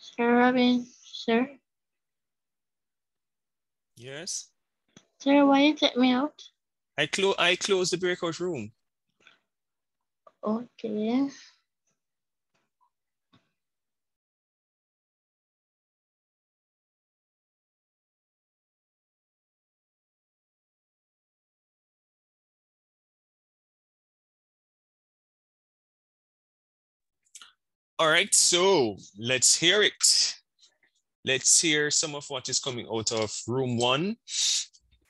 S14: Sir Robin, sir.
S1: Yes.
S14: Sir, why you take me out?
S1: I close I close the breakout room.
S14: Okay.
S1: All right, so let's hear it. Let's hear some of what is coming out of room one.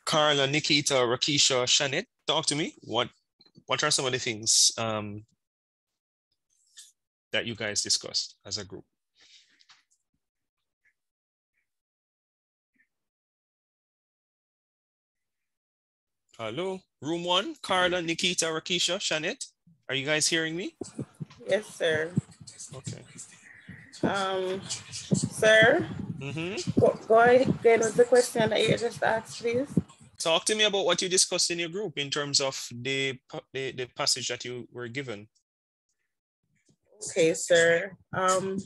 S1: Carla, Nikita, Rakisha, Shanette, talk to me. What what are some of the things um, that you guys discussed as a group? Hello, room one, Carla, Nikita, Rakisha, Shanette. Are you guys hearing me?
S13: Yes, sir.
S1: Okay.
S13: Um, sir,
S1: Mm-hmm.
S13: go, go again with the question that you just asked, please.
S1: Talk to me about what you discussed in your group in terms of the, the, the passage that you were given.
S13: Okay, sir. Um,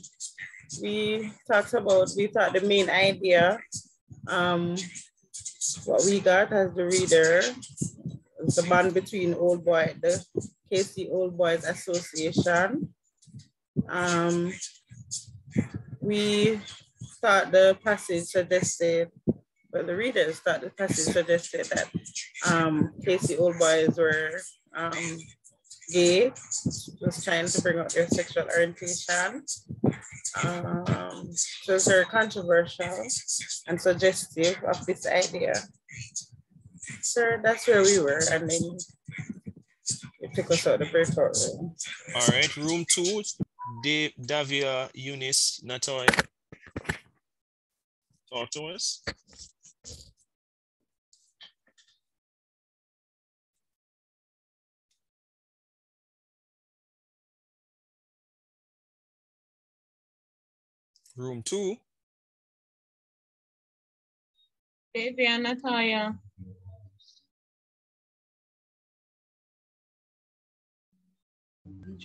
S13: we talked about, we thought the main idea, um, what we got as the reader, the bond between Old Boy, the KC Old Boys Association. Um, we thought the passage suggested, well, the readers thought the passage suggested that um, KC Old Boys were um, gay, just trying to bring out their sexual orientation. Um, so it's very controversial and suggestive of this idea. So that's where we were, and then it took us out of the breakout room.
S1: All right, room two, Dave, Davia, Eunice, Natoy. Talk to us. Room two,
S7: Davia and Natalia.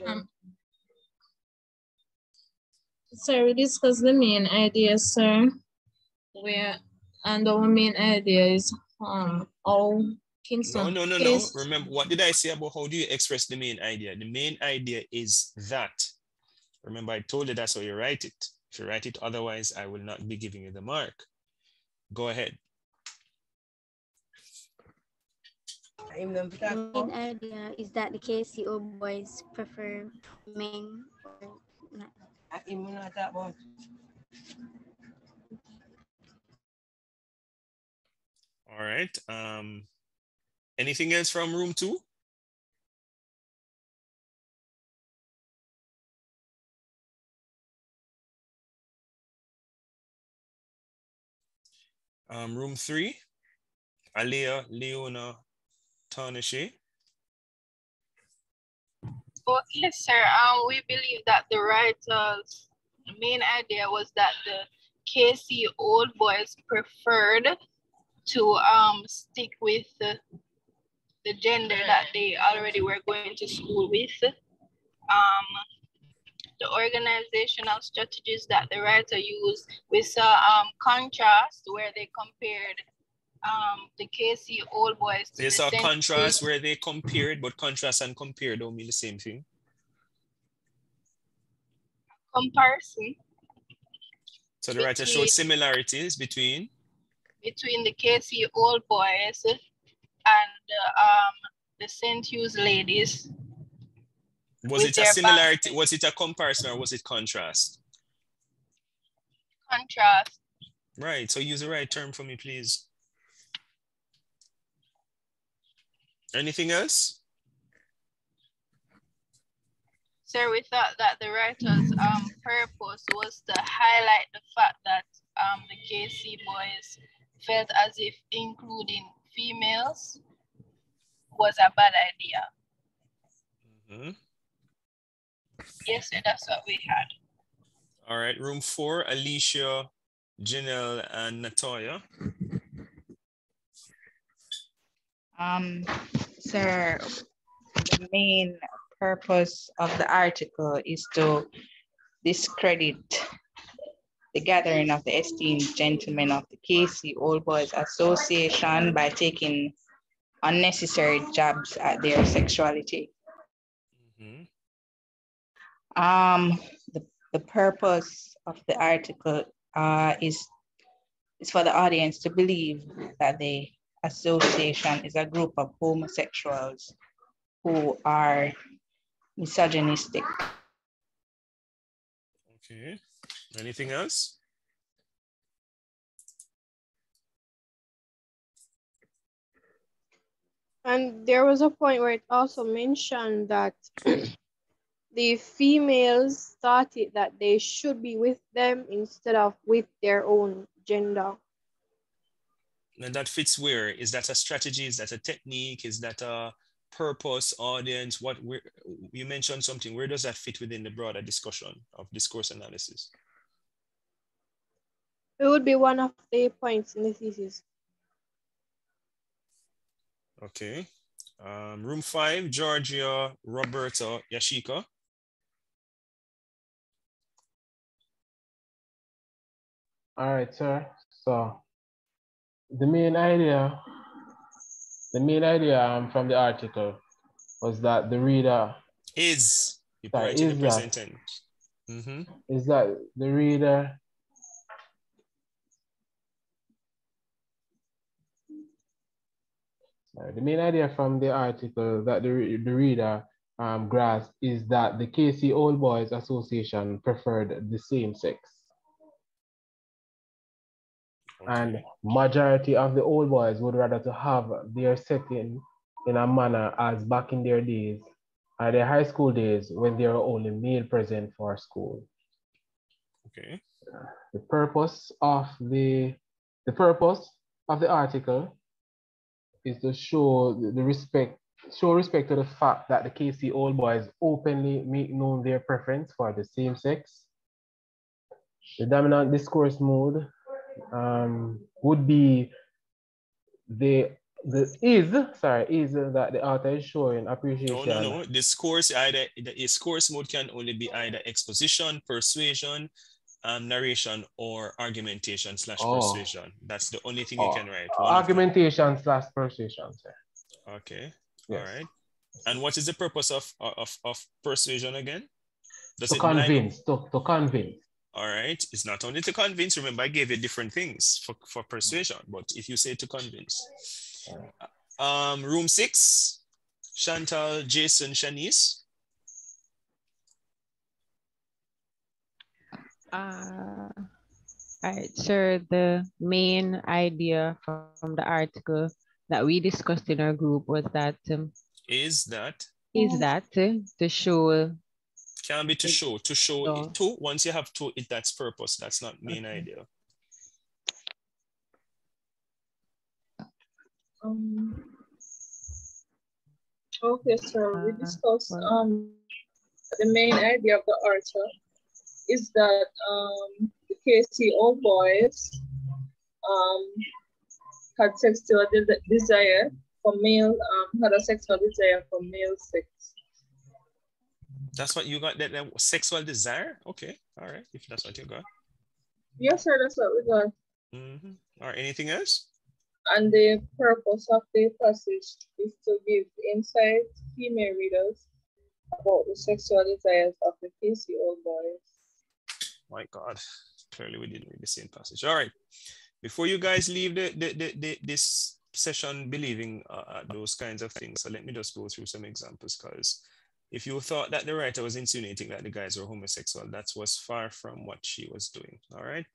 S7: Um, Sir, we discussed the main idea, sir. Where, and our main idea is um how
S1: no,
S7: Kingston.
S1: no, no, no.
S7: case-
S1: Remember, what did I say about how do you express the main idea? The main idea is that. Remember, I told you that's how you write it. If you write it otherwise, I will not be giving you the mark. Go ahead.
S17: The main idea is that the KCO boys prefer men
S1: All right. Um, anything else from room two? Um, room three, Alea, Leona, Tarnishe.
S2: Yes, sir. Um, we believe that the writer's main idea was that the KC old boys preferred to um stick with the, the gender that they already were going to school with. Um, the organizational strategies that the writer used, we saw um contrast where they compared um the KC old boys
S1: They
S2: the
S1: saw
S2: St.
S1: contrast where they compared, but contrast and compare don't mean the same thing.
S2: comparison
S1: So the writer showed similarities between
S2: between the KC old boys and uh, um the St. Hugh's ladies.
S1: was it a similarity? Was it a comparison or was it contrast?
S2: Contrast.
S1: Right. So use the right term for me, please. Anything else?
S2: Sir, we thought that the writer's um, purpose was to highlight the fact that um, the KC boys felt as if including females was a bad idea.
S1: Mhm.
S2: Yes, sir, that's what we had.
S1: All right. Room four, Alicia, Janelle, and Natoya.
S18: Um, sir, the main purpose of the article is to discredit the gathering of the esteemed gentlemen of the KC Old Boys Association by taking unnecessary jabs at their sexuality.
S1: Mhm.
S18: Um, the, the purpose of the article uh, is, is for the audience to believe that the association is a group of homosexuals who are misogynistic.
S1: Okay. Anything else?
S19: And there was a point where it also mentioned that [CLEARS THROAT] the females thought it that they should be with them instead of with their own gender.
S1: And that fits where? Is that a strategy? Is that a technique? Is that a purpose, audience? What where you mentioned something. Where does that fit within the broader discussion of discourse analysis?
S19: It would be one of the points in the thesis.
S1: Okay. Um, room five, Georgia, Roberta, Yashika.
S16: All right, sir. So the main idea, the main idea um, from the article was that the reader
S1: Is you
S16: Sorry,
S1: point in the
S16: is that-.
S1: Mhm.
S16: is that the reader Sorry, the main idea from the article that the, the reader um, grasp is that the KC Old Boys Association preferred the same sex. And majority of the old boys would rather to have their setting in a manner as back in their days, at their high school days when they were only male present for school.
S1: Okay.
S16: The purpose of the the purpose of the article is to show the the respect show respect to the fact that the KC old boys openly make known their preference for the same sex. The dominant discourse mode um, would be the the is sorry is that the author is showing appreciation.
S1: No, no, no. Discourse either the discourse mode can only be either exposition, persuasion, um, narration, or argumentation slash
S16: Oh.
S1: persuasion. That's the only thing you
S16: Oh,
S1: can write. One
S16: argumentation slash persuasion, sir.
S1: Okay.
S16: Yes.
S1: All right. And what is the purpose of of, of persuasion again? Does
S16: To convince, to, to convince.
S1: All right. It's not only to convince. Remember, I gave you different things for, for persuasion, but if you say to convince. Um, room six, Chantal, Jason, Shanice.
S11: Uh, all right, sir. The main idea from the article that we discussed in our group was that um,
S1: Is that
S11: is that uh, to show
S1: can be to show to show
S11: So-
S1: it two. Once you have two, it that's purpose. That's not main idea.
S9: Um, okay, so we discussed um, the main idea of the article is that um, the KC old boys um, had sexual de- desire for male, um, had a sexual desire for male sex.
S1: That's what you got. That, that sexual desire. Okay. All right. If that's what you got.
S9: Yes, sir, that's what we got.
S1: Mhm. All right. Anything else?
S9: And the purpose of the passage is to give insight female readers about the sexual desires of the old boys.
S1: My God, clearly we didn't read the same passage. All right. Before you guys leave the, the, the, the this session believing uh, uh, those kinds of things, so let me just go through some examples because if you thought that the writer was insinuating that the guys were homosexual, that was far from what she was doing. All right.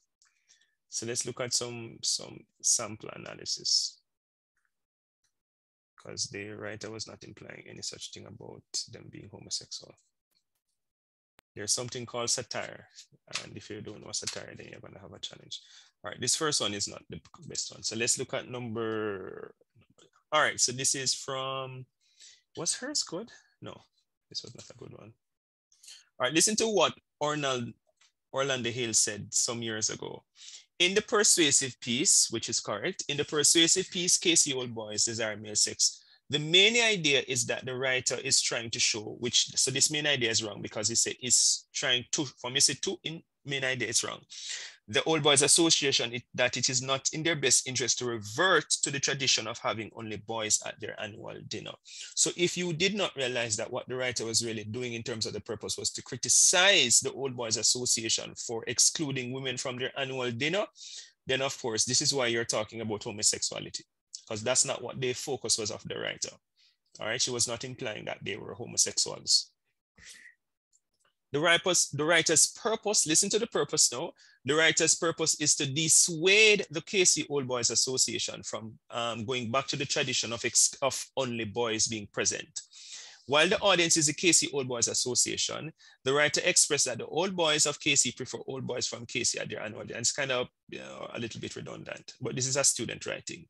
S1: So let's look at some some sample analysis because the writer was not implying any such thing about them being homosexual. There's something called satire. And if you don't know satire, then you're gonna have a challenge. All right, this first one is not the best one. So let's look at number. All right, so this is from, was hers good? No, this was not a good one. All right, listen to what Ornald, Orlando Hill said some years ago. In the persuasive piece, which is correct, in the persuasive piece, KC Old Boys Desire Male Sex, the main idea is that the writer is trying to show, which, so this main idea is wrong because he said is trying to, for me, say two in main idea is wrong. The Old Boys Association it, that it is not in their best interest to revert to the tradition of having only boys at their annual dinner. So if you did not realize that what the writer was really doing in terms of the purpose was to criticize the Old Boys Association for excluding women from their annual dinner, then of course, this is why you're talking about homosexuality, because that's not what the focus was of the writer. All right, she was not implying that they were homosexuals. The writer's, the writer's purpose, listen to the purpose now. The writer's purpose is to dissuade the KC Old Boys Association from um, going back to the tradition of, of only boys being present. While the audience is the KC Old Boys Association, the writer expressed that the old boys of KC prefer old boys from KC at their annual. And it's kind of you know, a little bit redundant, but this is a student writing.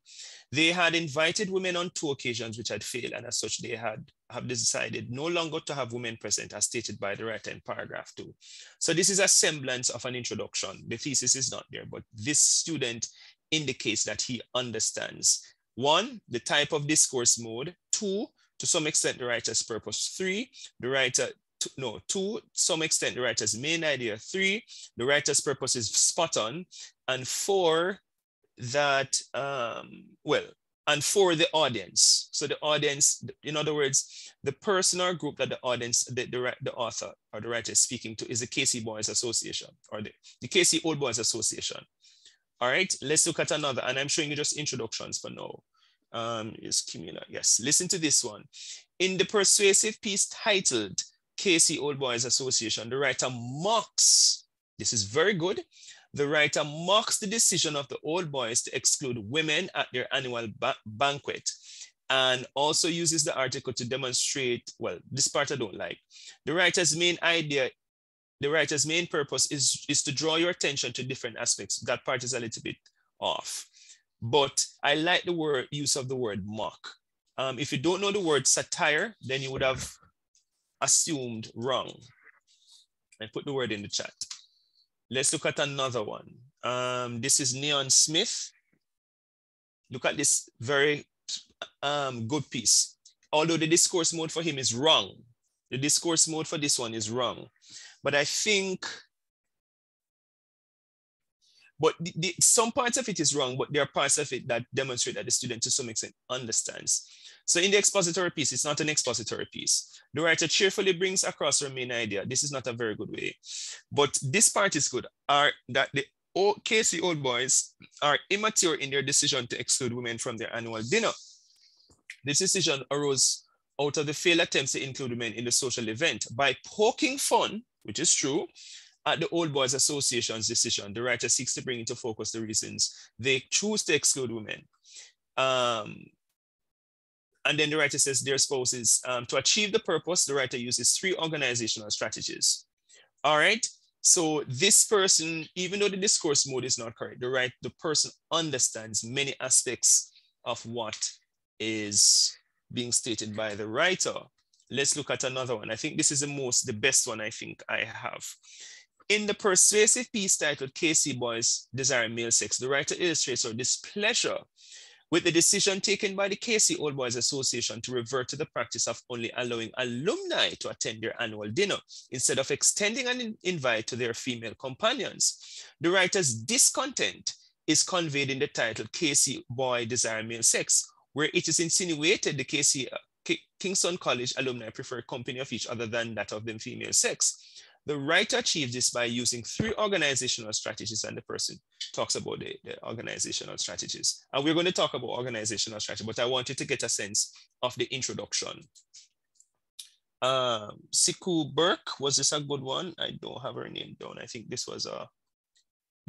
S1: They had invited women on two occasions which had failed, and as such, they had have decided no longer to have women present as stated by the writer in paragraph two. So this is a semblance of an introduction. The thesis is not there, but this student indicates that he understands one, the type of discourse mode, two, to some extent the writer's purpose. Three, the writer, no, to some extent the writer's main idea. Three, the writer's purpose is spot on. And four, that, um, well, and for the audience. So the audience, in other words, the person or group that the audience, the, the, the author or the writer is speaking to is the KC Boys Association or the, the KC Old Boys Association. All right, let's look at another, and I'm showing you just introductions for now um, is Kimila. Yes, listen to this one. In the persuasive piece titled KC Old Boys Association, the writer mocks, this is very good, the writer mocks the decision of the old boys to exclude women at their annual ba banquet and also uses the article to demonstrate, well, this part I don't like. The writer's main idea, the writer's main purpose is, is to draw your attention to different aspects. That part is a little bit off. But I like the word use of the word mock. Um, if you don't know the word satire, then you would have assumed wrong. I put the word in the chat. Let's look at another one. Um, this is Neon Smith. Look at this very um, good piece. Although the discourse mode for him is wrong, the discourse mode for this one is wrong. But I think but the, the, some parts of it is wrong, but there are parts of it that demonstrate that the student to some extent understands. So in the expository piece, it's not an expository piece. The writer cheerfully brings across her main idea. This is not a very good way, but this part is good, are that the KC old boys are immature in their decision to exclude women from their annual dinner. This decision arose out of the failed attempts to include women in the social event by poking fun, which is true, at the Old Boys Association's decision, the writer seeks to bring into focus the reasons they choose to exclude women. Um, and then the writer says their spouses, um, to achieve the purpose, the writer uses three organizational strategies. All right, so this person, even though the discourse mode is not correct, the right, the person understands many aspects of what is being stated by the writer. Let's look at another one. I think this is the most, the best one I think I have. In the persuasive piece titled KC Boys Desire Male Sex, the writer illustrates her displeasure with the decision taken by the KC Old Boys Association to revert to the practice of only allowing alumni to attend their annual dinner instead of extending an invite to their female companions. The writer's discontent is conveyed in the title KC Boy Desire Male Sex, where it is insinuated the KC uh, Kingston College alumni prefer company of each other than that of the female sex. The writer achieves this by using three organizational strategies, and the person talks about the, the organizational strategies. And we're going to talk about organizational strategy, but I want you to get a sense of the introduction. Um, Siku Burke, was this a good one? I don't have her name down. I think this was a,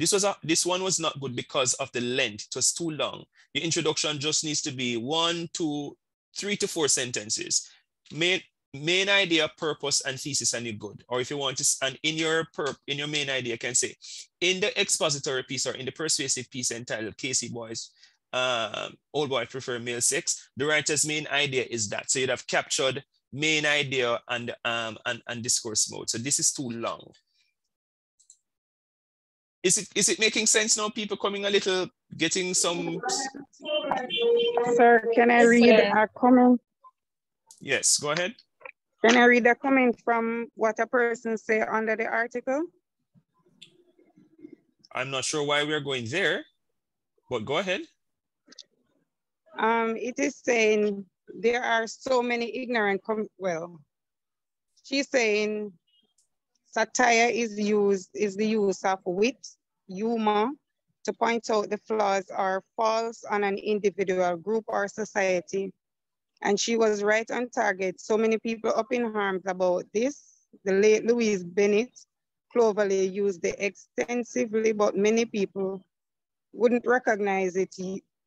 S1: this was a, this one was not good because of the length. It was too long. The introduction just needs to be one, two, three to four sentences. Main idea, purpose, and thesis, and you're good. Or if you want to, and in your perp, in your main idea, you can say, in the expository piece or in the persuasive piece entitled KC Boys, um, Old Boy Prefer Male Sex, the writer's main idea is that. So you'd have captured main idea and, um, and, and discourse mode. So this is too long. Is it, is it making sense now? People coming a little, getting some.
S12: Sir, can I read a comment?
S1: Yes, go ahead.
S12: Can I read a comment from what a person say under the article?
S1: I'm not sure why we're going there, but go ahead.
S12: Um, it is saying there are so many ignorant, well, she's saying satire is used, is the use of wit, humor, to point out the flaws or faults on an individual, group, or society. And she was right on target. So many people up in arms about this. The late Louise Bennett Coverley used it extensively, but many people wouldn't recognize it,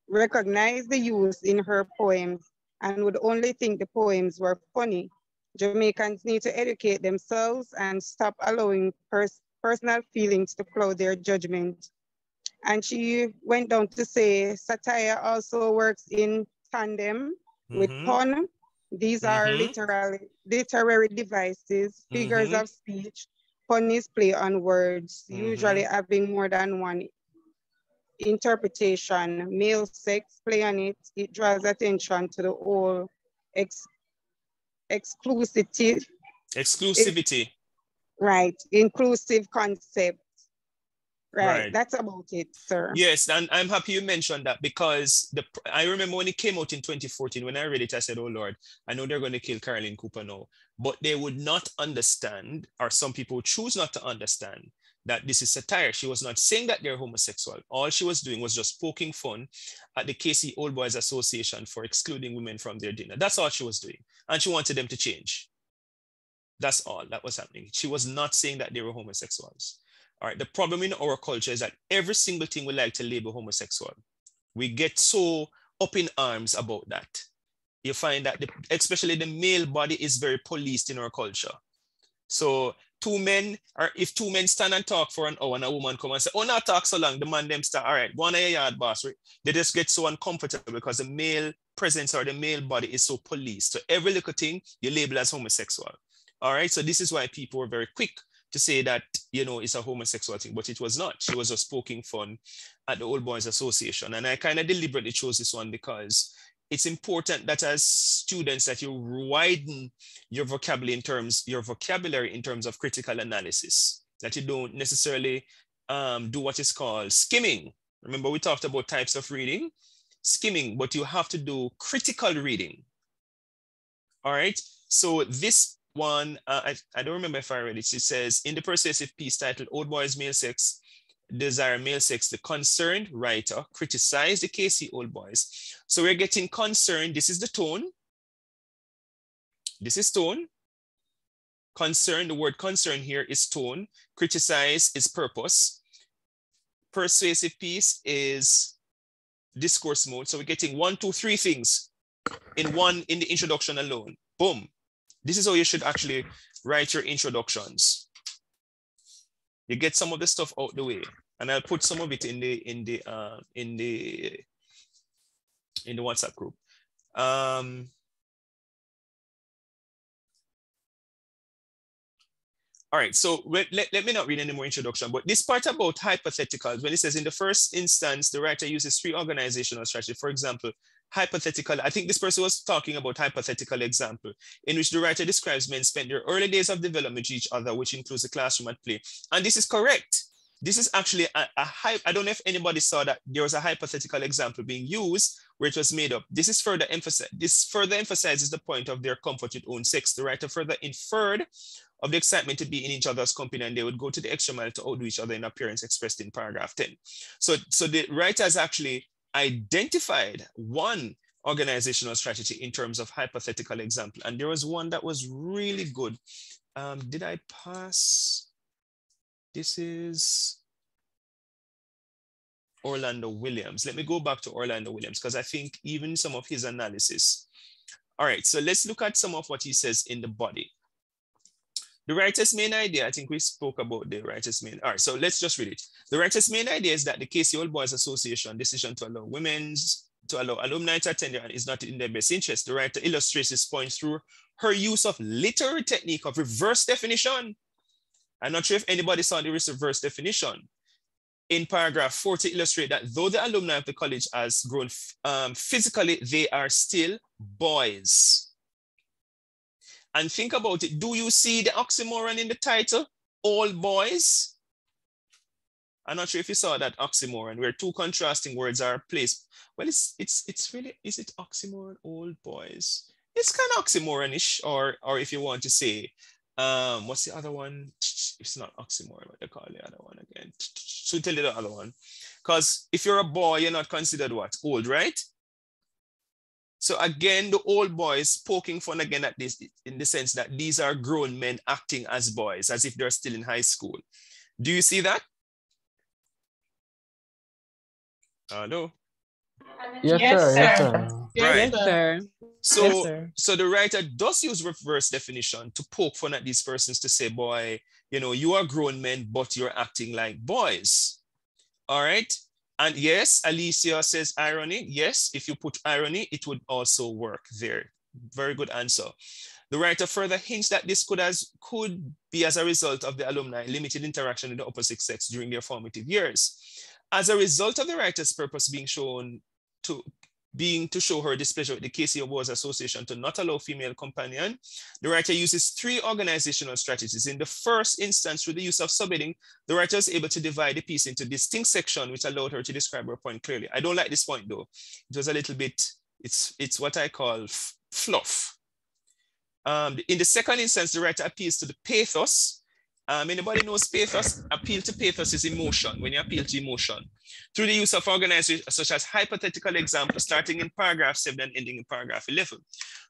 S12: recognize the use in her poems and would only think the poems were funny. Jamaicans need to educate themselves and stop allowing pers personal feelings to cloud their judgment. And she went on to say satire also works in tandem mm -hmm. with mm-hmm. pun. These are mm -hmm. literary, literary devices, figures mm -hmm. of speech. Pun play on words, usually mm-hmm. having more than one interpretation. Male sex play on it. It draws attention to the whole ex exclusivity.
S1: Exclusivity.
S12: right. Inclusive concept. Right. right. That's about it, sir.
S1: Yes, and I'm happy you mentioned that because the I remember when it came out in 2014, when I read it, I said, Oh Lord, I know they're going to kill Caroline Cooper now. But they would not understand, or some people choose not to understand that this is satire. She was not saying that they're homosexual. All she was doing was just poking fun at the KC Old Boys Association for excluding women from their dinner. That's all she was doing. And she wanted them to change. That's all that was happening. She was not saying that they were homosexuals. All right. The problem in our culture is that every single thing we like to label homosexual. We get so up in arms about that. You find that the, especially the male body is very policed in our culture. So two men, or if two men stand and talk for an hour and a woman come and say, oh, not talk so long, the man them start, all right, one your yard boss, they just get so uncomfortable because the male presence or the male body is so policed. So every little thing you label as homosexual. All right, so this is why people are very quick to say that, you know, it's a homosexual thing, but it was not. She was just poking fun at the Old Boys Association. And I kind of deliberately chose this one because it's important that as students that you widen your vocabulary in terms your vocabulary in terms of critical analysis that you don't necessarily um, do what is called skimming remember we talked about types of reading skimming but you have to do critical reading all right so this one uh, I, I don't remember if i read it it says in the persuasive piece titled old boys male sex desire male sex, the concerned writer criticized the KC old boys. So we're getting concerned. This is the tone. This is tone. Concern, the word concern here is tone. Criticize is purpose. Persuasive piece is discourse mode. So we're getting one, two, three things in one in the introduction alone. Boom. This is how you should actually write your introductions. You get some of the stuff out the way. And i'll put some of it in the in the uh, in the in the whatsapp group. Um all right so let, let me not read any more introduction but this part about hypotheticals when it says in the first instance the writer uses three organizational strategy for example hypothetical, I think this person was talking about hypothetical example in which the writer describes men spent their early days of development to each other, which includes the classroom at play. And this is correct. This is actually a, a hype. I don't know if anybody saw that there was a hypothetical example being used where it was made up. This is further emphasize, this further emphasizes the point of their comfort with own sex. The writer further inferred of the excitement to be in each other's company and they would go to the extra mile to outdo each other in appearance expressed in paragraph 10. So, so the writer has actually identified one organizational strategy in terms of hypothetical example. And there was one that was really good. Um, did I pass? This is Orlando Williams. Let me go back to Orlando Williams because I think even some of his analysis. All right, so let's look at some of what he says in the body. The writer's main idea, I think we spoke about the writer's main. All right, so let's just read it. The writer's main idea is that the KC Old Boys Association decision to allow women's to allow alumni to attend is not in their best interest. The writer illustrates this point through her use of literary technique of reverse definition. I'm not sure if anybody saw the reverse definition. In paragraph 4 to illustrate that though the alumni of the college has grown um, physically, they are still boys. And think about it. Do you see the oxymoron in the title? All boys. I'm not sure if you saw that oxymoron where two contrasting words are placed. Well, it's it's it's really is it oxymoron? Old boys. It's kind of oxymoronish, or or if you want to say, um, what's the other one? It's not oxymoron. What they call the other one again? So tell you the other one, because if you're a boy, you're not considered what old, right? So again, the old boys poking fun again at this in the sense that these are grown men acting as boys, as if they're still in high school. Do you see that? Hello?
S16: Yes,
S1: Yes,
S16: sir. Yes,
S1: sir.
S16: sir.
S1: Right.
S11: Yes, sir.
S1: So,
S11: Yes, sir.
S1: so the writer does use reverse definition to poke fun at these persons to say, boy, you know, you are grown men, but you're acting like boys. All right. And yes, Alicia says irony. Yes, if you put irony, it would also work there. Very good answer. The writer further hints that this could as could be as a result of the alumni limited interaction with the opposite sex during their formative years. As a result of the writer's purpose being shown to being to show her displeasure with the KC Awards Association to not allow female companion, the writer uses three organizational strategies. In the first instance, through the use of subheading, the writer is able to divide the piece into distinct sections, which allowed her to describe her point clearly. I don't like this point though. It was a little bit, it's, it's what I call fluff. Um, in the second instance, the writer appeals to the pathos. Um, anybody knows pathos? Appeal to pathos is emotion, when you appeal to emotion. Through the use of organizations such as hypothetical examples starting in paragraph 7 and ending in paragraph 11.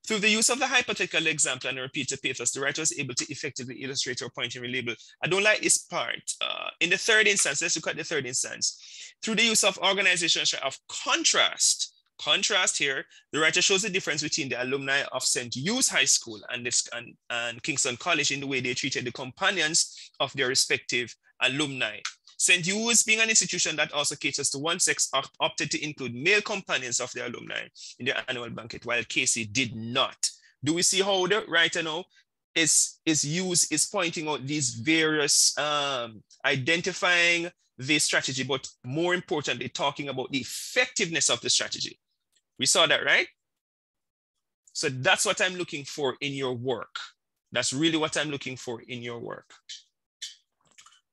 S1: Through the use of the hypothetical example and repeat to pathos, the writer was able to effectively illustrate her point in relabel. I don't like this part. Uh, in the third instance, let's look at the third instance. Through the use of organization of contrast, contrast here, the writer shows the difference between the alumni of St. Hugh's High School and, this, and, and Kingston College in the way they treated the companions of their respective alumni. St. Hugh's, being an institution that also caters to one sex, op opted to include male companions of their alumni in their annual banquet, while KC did not. Do we see how the writer now is, is used, is pointing out these various, um, identifying the strategy, but more importantly, talking about the effectiveness of the strategy. We saw that, right? So that's what I'm looking for in your work. That's really what I'm looking for in your work.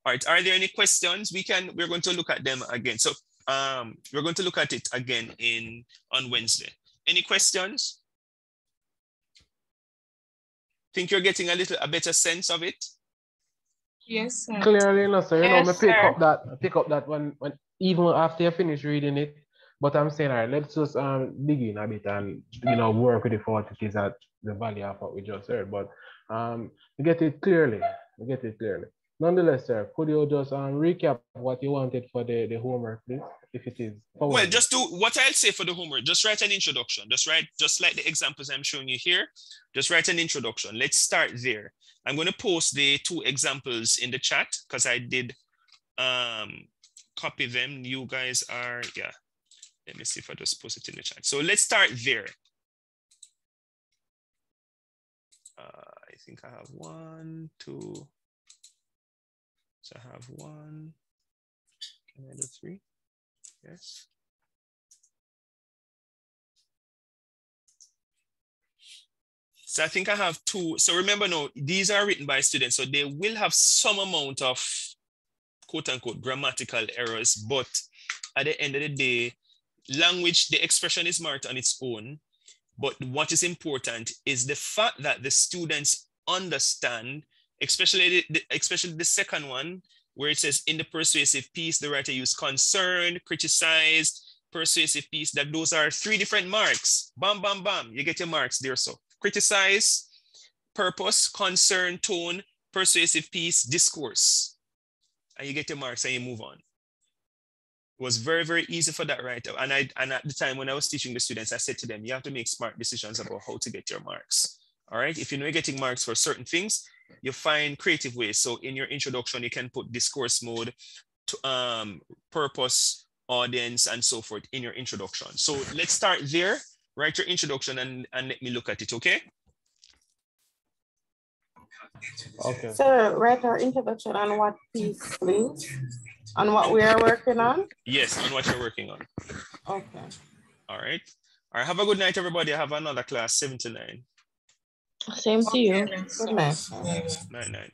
S1: All right, are there any questions? We can, we're going to look at them again. So um, we're going to look at it again in on Wednesday. Any questions? Think you're getting a little, a better sense of it?
S13: Yes, sir.
S16: Clearly enough, sir. You know,
S13: Yes,
S16: me pick
S13: sir.
S16: up that pick up that when when even after you finish reading it. But I'm saying, all right, let's just um dig in a bit and you know work with the forties at the value of what we just heard. But um get it clearly. Get it clearly. Nonetheless, sir, could you just um recap what you wanted for the, the homework, please? If it is. for
S1: Well, just do what I'll say for the homework. Just write an introduction. Just write, just like the examples I'm showing you here. Just write an introduction. Let's start there. I'm going to post the two examples in the chat because I did um, copy them. You guys are, yeah. Let me see if I just post it in the chat. So let's start there. Uh, I think I have one, two. So I have one. Can I do three? Yes. So I think I have two. So remember now, these are written by students, so they will have some amount of quote unquote grammatical errors, but at the end of the day, language, the expression is marked on its own. But what is important is the fact that the students understand, especially the, especially the second one, where it says in the persuasive piece, the writer used concerned, criticized, persuasive piece, that those are three different marks. Bam, bam, bam. You get your marks there. So criticize, purpose, concern, tone, persuasive piece, discourse. And you get your marks and you move on. It was very, very easy for that writer. And I and at the time when I was teaching the students, I said to them, you have to make smart decisions about how to get your marks. All right. If you know you're getting marks for certain things, you find creative ways. So in your introduction, you can put discourse mode, to, um, purpose, audience, and so forth in your introduction. So let's start there. Write your introduction and, and let me look at it, okay?
S16: Okay.
S20: So write our introduction on what piece, please? On what we are working on?
S1: Yes, on what you're working on.
S20: Okay.
S1: All right. All right. Have a good night, everybody. I have another class, 79.
S14: Same to you.
S20: Good night.
S1: Night, night.